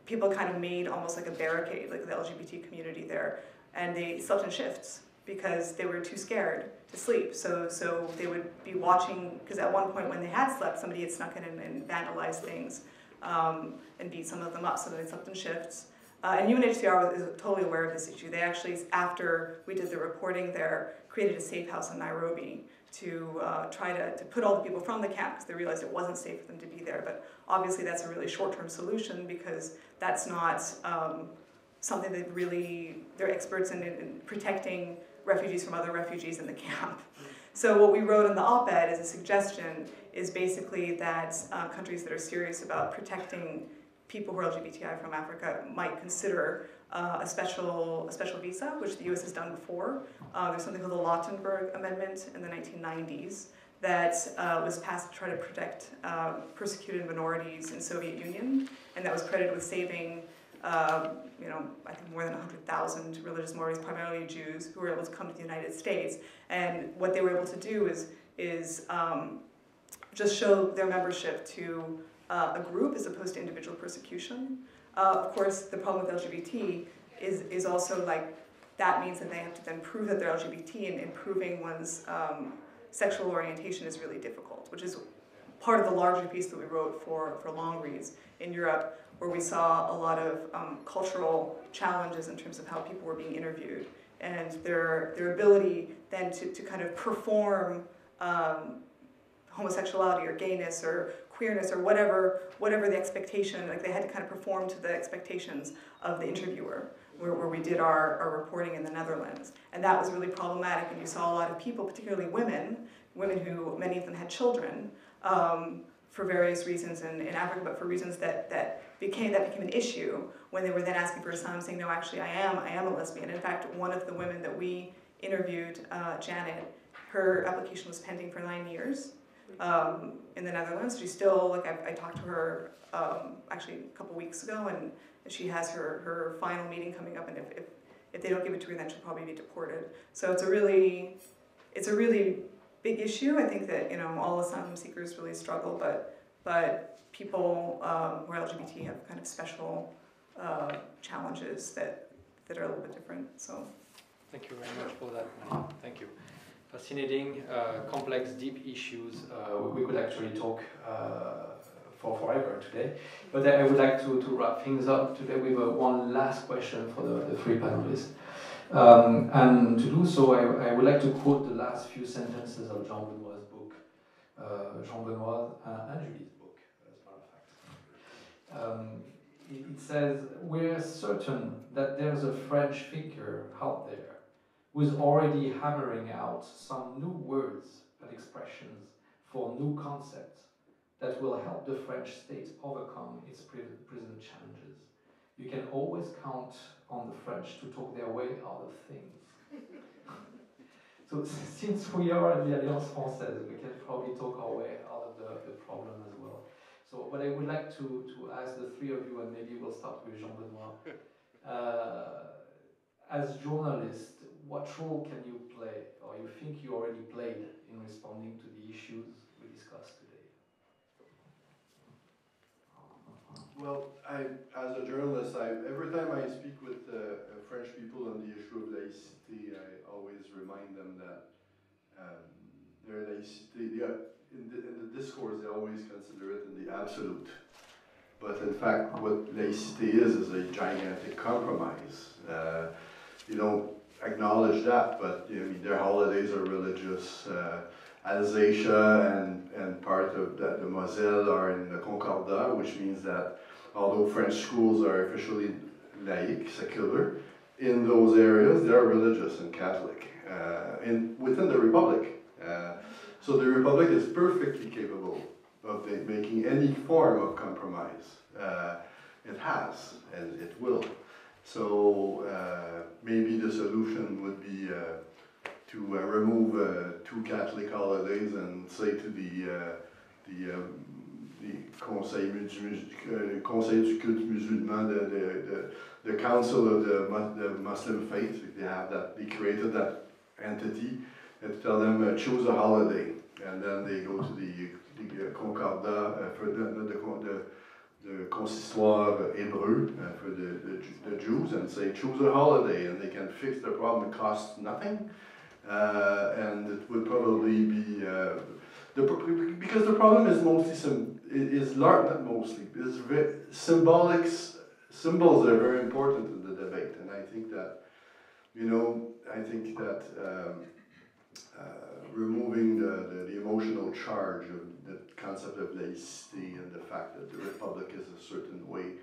people kind of made almost like a barricade, like the LGBT community there. And they slept in shifts because they were too scared to sleep. So, so they would be watching, because at one point when they had slept, somebody had snuck in and, and vandalized things um, and beat some of them up, so they slept in shifts. Uh, and UNHCR is totally aware of this issue. They actually, after we did the reporting there, created a safe house in Nairobi to uh, try to, to put all the people from the camp because they realized it wasn't safe for them to be there. But obviously that's a really short-term solution because that's not um, something that really, they're experts in, in protecting refugees from other refugees in the camp. So what we wrote in the op-ed as a suggestion is basically that uh, countries that are serious about protecting people who are LGBTI from Africa might consider uh, a special a special visa, which the U.S. has done before. Uh, there's something called the Lautenberg Amendment in the 1990s that uh, was passed to try to protect uh, persecuted minorities in Soviet Union, and that was credited with saving. Um, you know, I think more than 100,000 religious minorities, primarily Jews, who were able to come to the United States. And what they were able to do is, is um, just show their membership to uh, a group as opposed to individual persecution. Uh, of course, the problem with LGBT is, is also like, that means that they have to then prove that they're LGBT and, and proving one's um, sexual orientation is really difficult, which is part of the larger piece that we wrote for, for long reads in Europe, where we saw a lot of um, cultural challenges in terms of how people were being interviewed and their, their ability then to, to kind of perform um, homosexuality or gayness or queerness or whatever, whatever the expectation, like they had to kind of perform to the expectations of the interviewer, where, where we did our, our reporting in the Netherlands. And that was really problematic, and you saw a lot of people, particularly women, women who, many of them had children, um, for various reasons in, in Africa, but for reasons that, that became that became an issue when they were then asking for asylum, saying, no, actually, I am, I am a lesbian. In fact, one of the women that we interviewed, uh, Janet, her application was pending for nine years um, in the Netherlands. She's still, like, I, I talked to her um, actually a couple weeks ago, and she has her, her final meeting coming up, and if, if, if they don't give it to her, then she'll probably be deported. So it's a really, it's a really big issue. I think that, you know, all asylum seekers really struggle, but, but people um, who are LGBT have kind of special uh, challenges that, that are a little bit different, so. Thank you very much for that. Thank you. Fascinating, uh, complex, deep issues. Uh, we could actually talk uh, for forever today. But I would like to, to wrap things up today with uh, one last question for the, the three panelists. Um, and to do so, I, I would like to quote the last few sentences of Jean Benoit's book, uh, Jean Benoit and Julie's book, as a matter of fact. Um, it, says, We're certain that there's a French thinker out there who is already hammering out some new words and expressions for new concepts that will help the French state overcome its present challenges. You can always count on the French to talk their way out of things. so since we are at the Alliance Française, we can probably talk our way out of the, the problem. So what I would like to, to ask the three of you, and maybe we'll start with Jean-Benoit, uh, as journalists, what role can you play, or you think you already played in responding to the issues we discussed today? Well, I, as a journalist, I, every time I speak with uh, French people on the issue of laicity, I always remind them that um, their laicity, in, the, in the discourse, they always consider it in the absolute. But in fact, what laicity is, is a gigantic compromise. Uh, you don't acknowledge that, but I mean, their holidays are religious. Uh, Alsatia and, and part of that, the Moselle are in the Concordat, which means that although French schools are officially laïc, secular, in those areas they are religious and Catholic uh, in, within the Republic. Uh, so the Republic is perfectly capable of making any form of compromise. Uh, it has, and it will. So uh, maybe the solution would be uh, to uh, remove two Catholic holidays and say to the the um, the Conseil, Conseil du culte musulman, the, the, the, the Council of the, the Muslim faith, they have that, they created that entity, and tell them uh, choose a holiday, and then they go to the, the Concordat uh, for the, the, the consistoire Hébreu uh, for the, the, the, Jews and say choose a holiday and they can fix the problem. It costs nothing, uh, and it would probably be uh, the because the problem is mostly some is large not mostly is symbolic symbols are very important in the debate, and I think that you know I think that. Um, uh, removing the, the, the emotional charge of the concept of laicity and the fact that the republic is a certain way,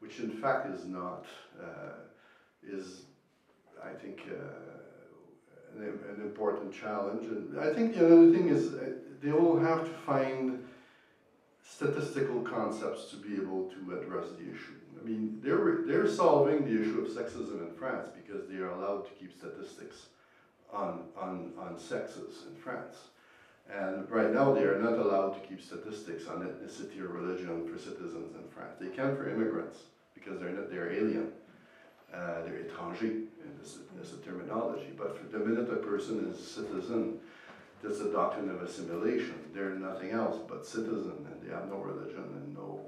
which in fact is not, uh, is, I think, uh, an, an, important challenge. And I think the other thing is uh, they all have to find statistical concepts to be able to address the issue. I mean, they're, they're solving the issue of sexism in France because they are allowed to keep statistics on, on, on sexes in France. And right now they are not allowed to keep statistics on ethnicity or religion for citizens in France. They can for immigrants because they're not, they're alien. Uh, they're étranger, is a terminology. But for the minute a person is a citizen, that's a doctrine of assimilation. They're nothing else but citizen, and they have no religion and no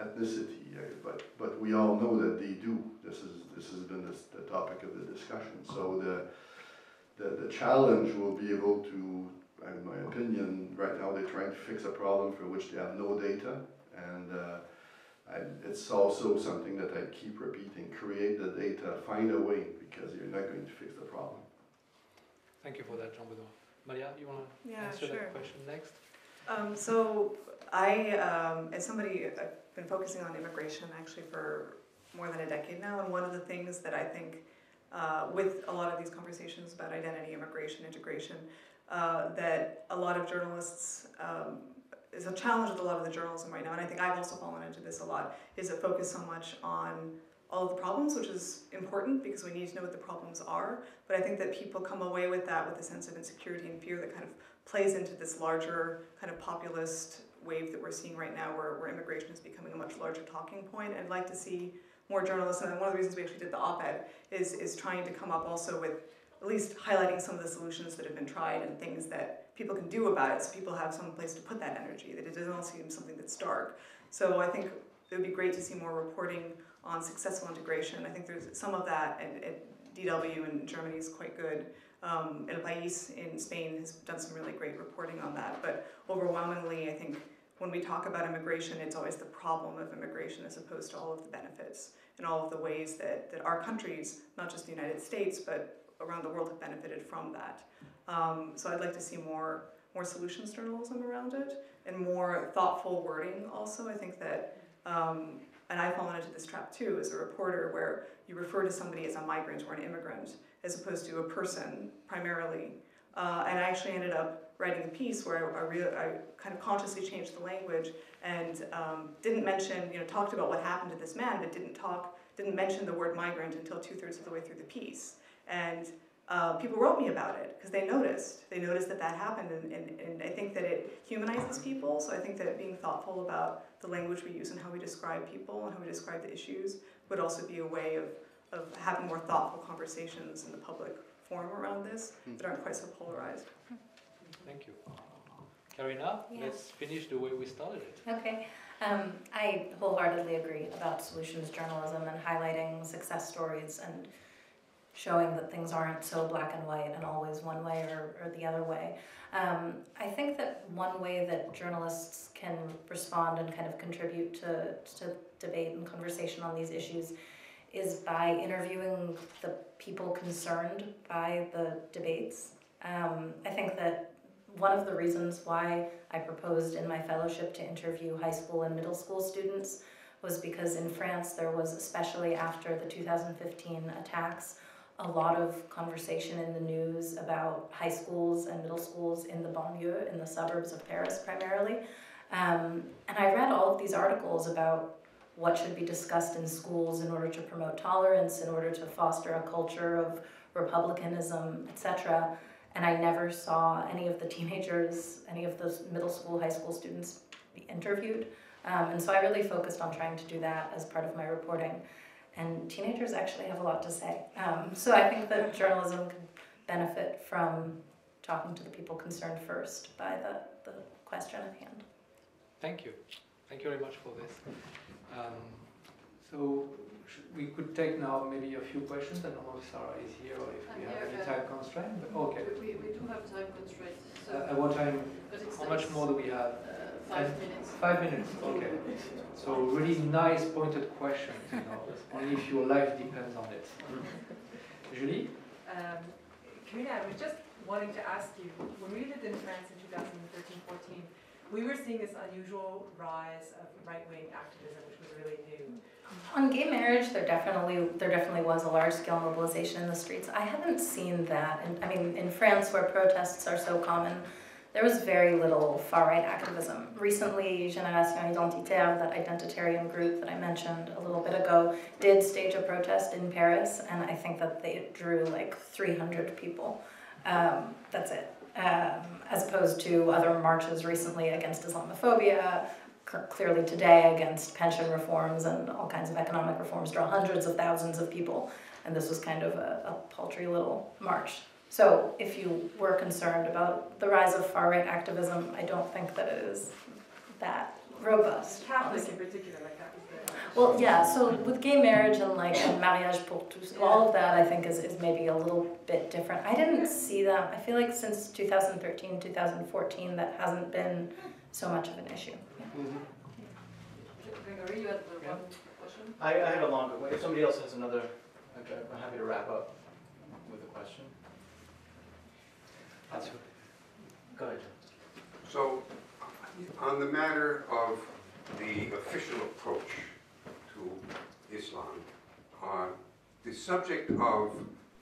ethnicity. But but we all know that they do. This is this has been this, the topic of the discussion. So the the, the challenge will be able to, in my opinion, right now they're trying to fix a problem for which they have no data. And uh, I, it's also something that I keep repeating, create the data, find a way, because you're not going to fix the problem. Thank you for that, Jean-Benoit. Malia, you want to yeah, answer sure. that question next? Um, so I, um, as somebody, I've been focusing on immigration actually for more than a decade now, and one of the things that I think uh, with a lot of these conversations about identity, immigration, integration. uh, that a lot of journalists um, is a challenge with a lot of the journalism right now, and I think I've also fallen into this a lot, is it focus so much on all of the problems, which is important because we need to know what the problems are. But I think that people come away with that with a sense of insecurity and fear that kind of plays into this larger kind of populist wave that we're seeing right now where, where immigration is becoming a much larger talking point. I'd like to see more journalists, and one of the reasons we actually did the op-ed is, is trying to come up also with at least highlighting some of the solutions that have been tried and things that people can do about it so people have some place to put that energy, that it doesn't all seem something that's dark. So I think it would be great to see more reporting on successful integration. I think there's some of that at, at DW in Germany is quite good. Um, El País in Spain has done some really great reporting on that, but overwhelmingly, I think when we talk about immigration, it's always the problem of immigration as opposed to all of the benefits and all of the ways that, that our countries, not just the United States, but around the world have benefited from that. Um, so I'd like to see more, more solutions journalism around it and more thoughtful wording also. I think that, um, and I've fallen into this trap too as a reporter where you refer to somebody as a migrant or an immigrant as opposed to a person primarily. Uh, and I actually ended up writing a piece where I, I, really, I kind of consciously changed the language and um, didn't mention, you know, talked about what happened to this man, but didn't talk, didn't mention the word migrant until two thirds of the way through the piece. And uh, people wrote me about it because they noticed. They noticed that that happened, and, and, and I think that it humanizes people. So I think that being thoughtful about the language we use and how we describe people and how we describe the issues would also be a way of, of having more thoughtful conversations in the public forum around this that aren't quite so polarized. Thank you. Karina, Yeah. let's finish the way we started it. Okay. Um, I wholeheartedly agree about solutions journalism and highlighting success stories and showing that things aren't so black and white and always one way or, or the other way. Um, I think that one way that journalists can respond and kind of contribute to, to debate and conversation on these issues is by interviewing the people concerned by the debates. Um, I think that one of the reasons why I proposed in my fellowship to interview high school and middle school students was because in France there was, especially after the 2015 attacks, a lot of conversation in the news about high schools and middle schools in the banlieue, in the suburbs of Paris primarily. Um, and I read all of these articles about what should be discussed in schools in order to promote tolerance, in order to foster a culture of republicanism, etc. And I never saw any of the teenagers, any of those middle school, high school students be interviewed. Um, and so I really focused on trying to do that as part of my reporting. And teenagers actually have a lot to say. Um, so I think that journalism can benefit from talking to the people concerned first by the, the question at hand. Thank you. Thank you very much for this. Um, so we could take now maybe a few questions. I don't know if Sarah is here or if we I'm have here, any but- time constraint. But okay. We, we do have time constraints, so. Uh, at what time? But it's How much more do we have? Uh, five Ten- minutes. Five minutes. Okay. So really nice pointed questions. You know, only if your life depends on it. Julie. Um, Karina, I was just wanting to ask you, when we lived in France in 2013-14, we were seeing this unusual rise of right-wing activism, which was really new. On gay marriage, there definitely there definitely was a large scale mobilization in the streets. I haven't seen that. And I mean, in France, where protests are so common, there was very little far right activism. Recently, Génération Identitaire, that identitarian group that I mentioned a little bit ago, did stage a protest in Paris, and I think that they drew like 300 people. Um, that's it. Um, as opposed to other marches recently against Islamophobia, c- clearly today against pension reforms and all kinds of economic reforms draw hundreds of thousands of people, and this was kind of a, a paltry little march. So if you were concerned about the rise of far-right activism, I don't think that it is that robust. Catholic in particular, like that was the... Well, yeah, so with gay marriage and like and mariage pour tous, all of that I think is, is maybe a little bit different. I didn't see that. I feel like since 2013, 2014, that hasn't been so much of an issue. Yeah. Mm-hmm. Gregory, you had one question? I, I have a longer one. If somebody else has another, okay, I'm happy to wrap up with a question. That's Go ahead. So, on the matter of the official approach Islam, the subject of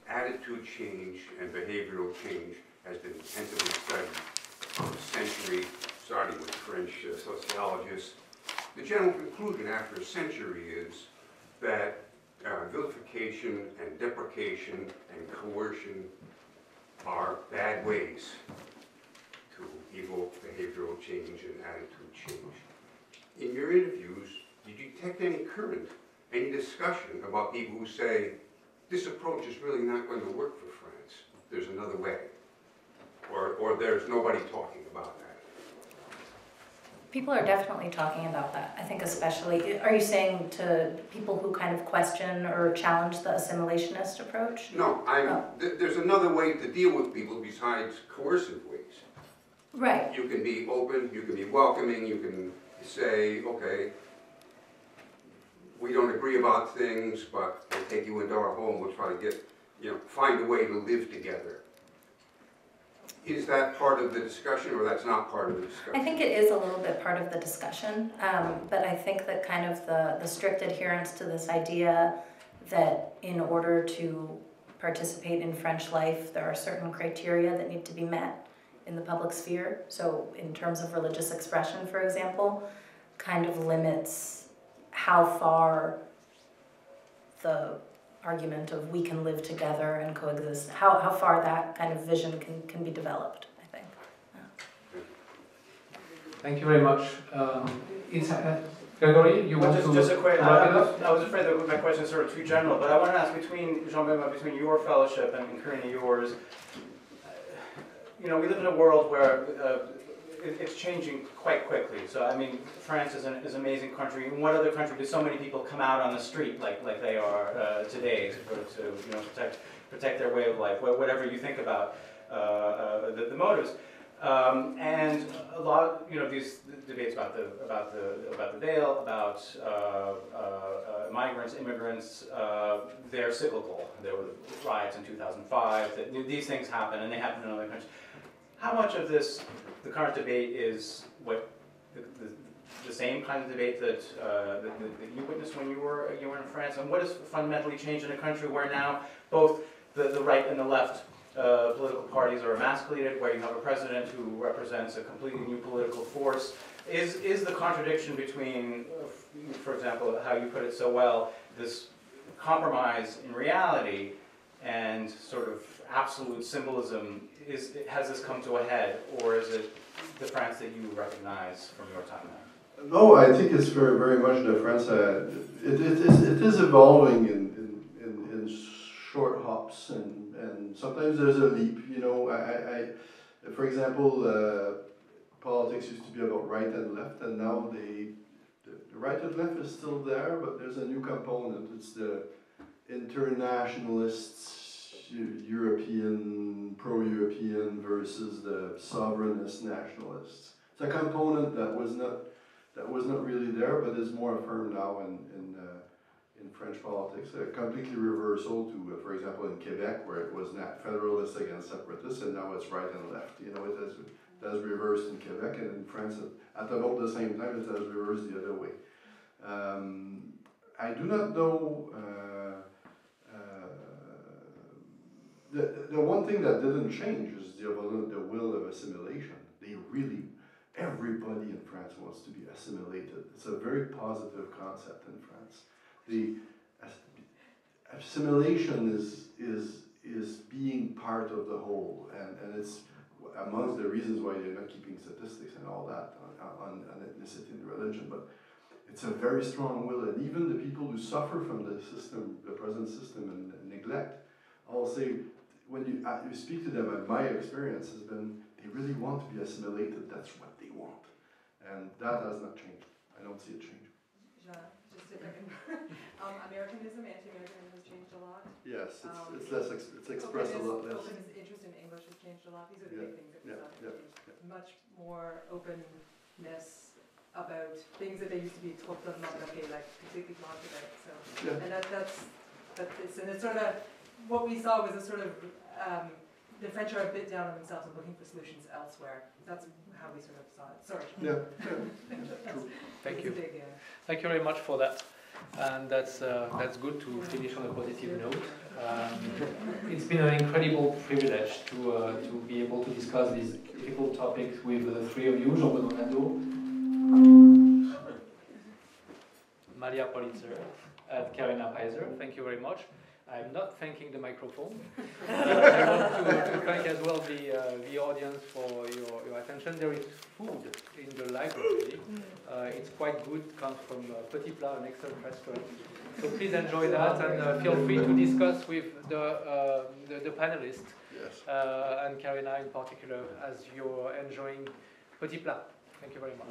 attitude change and behavioral change has been intensively studied for a century, starting with French uh, sociologists. The general conclusion after a century is that uh, vilification and deprecation and coercion are bad ways to evoke behavioral change and attitude change. In your interviews, did you detect any current, any discussion about people who say, this approach is really not going to work for France, there's another way? Or, or there's nobody talking about that? People are definitely talking about that. I think especially, are you saying to people who kind of question or challenge the assimilationist approach? No, I'm, Oh. th- there's another way to deal with people besides coercive ways. Right. You can be open, you can be welcoming, you can say, okay, we don't agree about things, but we'll take you into our home, we'll try to get, you know, find a way to live together. Is that part of the discussion, or that's not part of the discussion? I think it is a little bit part of the discussion, um, but I think that kind of the, the strict adherence to this idea that in order to participate in French life, there are certain criteria that need to be met in the public sphere. So in terms of religious expression, for example, kind of limits how far the argument of we can live together and coexist, how, how far that kind of vision can, can be developed, I think. Thank you very much. Um, is, uh, Gregory, you Well, want just, to just a quick, wrap I, it up? I was afraid that my question is sort of too general, but I want to ask between, Jean-Benoit, between your fellowship and Karina, yours, uh, you know, we live in a world where uh, it, it's changing quite quickly. So, I mean, France is an, is an amazing country. In what other country do so many people come out on the street like, like they are uh, today to, to, you know, protect, protect their way of life, whatever you think about uh, uh, the, the motives? Um, and a lot, you know, these debates about the about the about the veil, about uh, uh, uh, migrants, immigrants, they're cyclical. There were riots in 2005. That these things happen, and they happen in other countries. How much of this, the current debate, is what the, the, the same kind of debate that, uh, that, that you witnessed when you were you were in France, and what has fundamentally changed in a country where now both the, the right and the left uh, political parties are emasculated, where you have a president who represents a completely new political force. Is, is the contradiction between, uh, for example, how you put it so well, this compromise in reality and sort of absolute symbolism, is, has this come to a head, or is it the France that you recognize from your time there? No, I think it's very, very much the France. It, it, is, it is evolving in, in, in, in short hops, and, and sometimes there's a leap. You know, I, I, I for example, uh, politics used to be about right and left, and now they, the, the right and left is still there, but there's a new component. It's the internationalists, European, pro-European versus the sovereignist nationalists. It's a component that was not that was not really there, but is more affirmed now in in, uh, in French politics. A completely reversal to, uh, for example, in Quebec, where it was not federalist against separatists, and now it's right and left. You know, it has it has reversed in Quebec, and in France, at, about the same time, it has reversed the other way. Um, I do not know. Uh, the, the one thing that didn't change is the, the will of assimilation. They really, everybody in France wants to be assimilated. It's a very positive concept in France. The assimilation is, is, is being part of the whole, and, and it's amongst the reasons why they're not keeping statistics and all that on, on, on ethnicity and religion, but it's a very strong will, and even the people who suffer from the system, the present system, and, and neglect, I'll say, when you, uh, you speak to them, and my experience has been, they really want to be assimilated, that's what they want. And that has not changed. I don't see it change. Jean, just I um, Americanism, anti-Americanism has changed a lot. Yes, it's, Um, it's less, ex- it's expressed a lot less. Openness, interest in English has changed a lot. These are the big things that Yeah, saw. yeah. Much more openness about things that they used to be trop okay, like blocked about. So, Yeah. and that, that's, that it's, and it's sort of, what we saw was a sort of, um, the French are a bit down on themselves and looking for solutions elsewhere. That's how we sort of saw it. Sorry. Yeah, That's- Thank you. big, uh, Thank you very much for that. and that's uh, that's good to finish on a positive note. Um, it's been an incredible privilege to uh, to be able to discuss these difficult topics with the three of you, Jean-Benoît Nadeau, Malia Politzer, and Karina Piser. Thank you very much. I'm not thanking the microphone. I want to, to thank as well the, uh, the audience for your, your attention. There is food in the library. Uh, it's quite good, comes from uh, Petit Plat, an excellent restaurant. So please enjoy that and uh, feel free to discuss with the, uh, the, the panelists Yes. uh, and Karina in particular as you're enjoying Petit Plat. Thank you very much.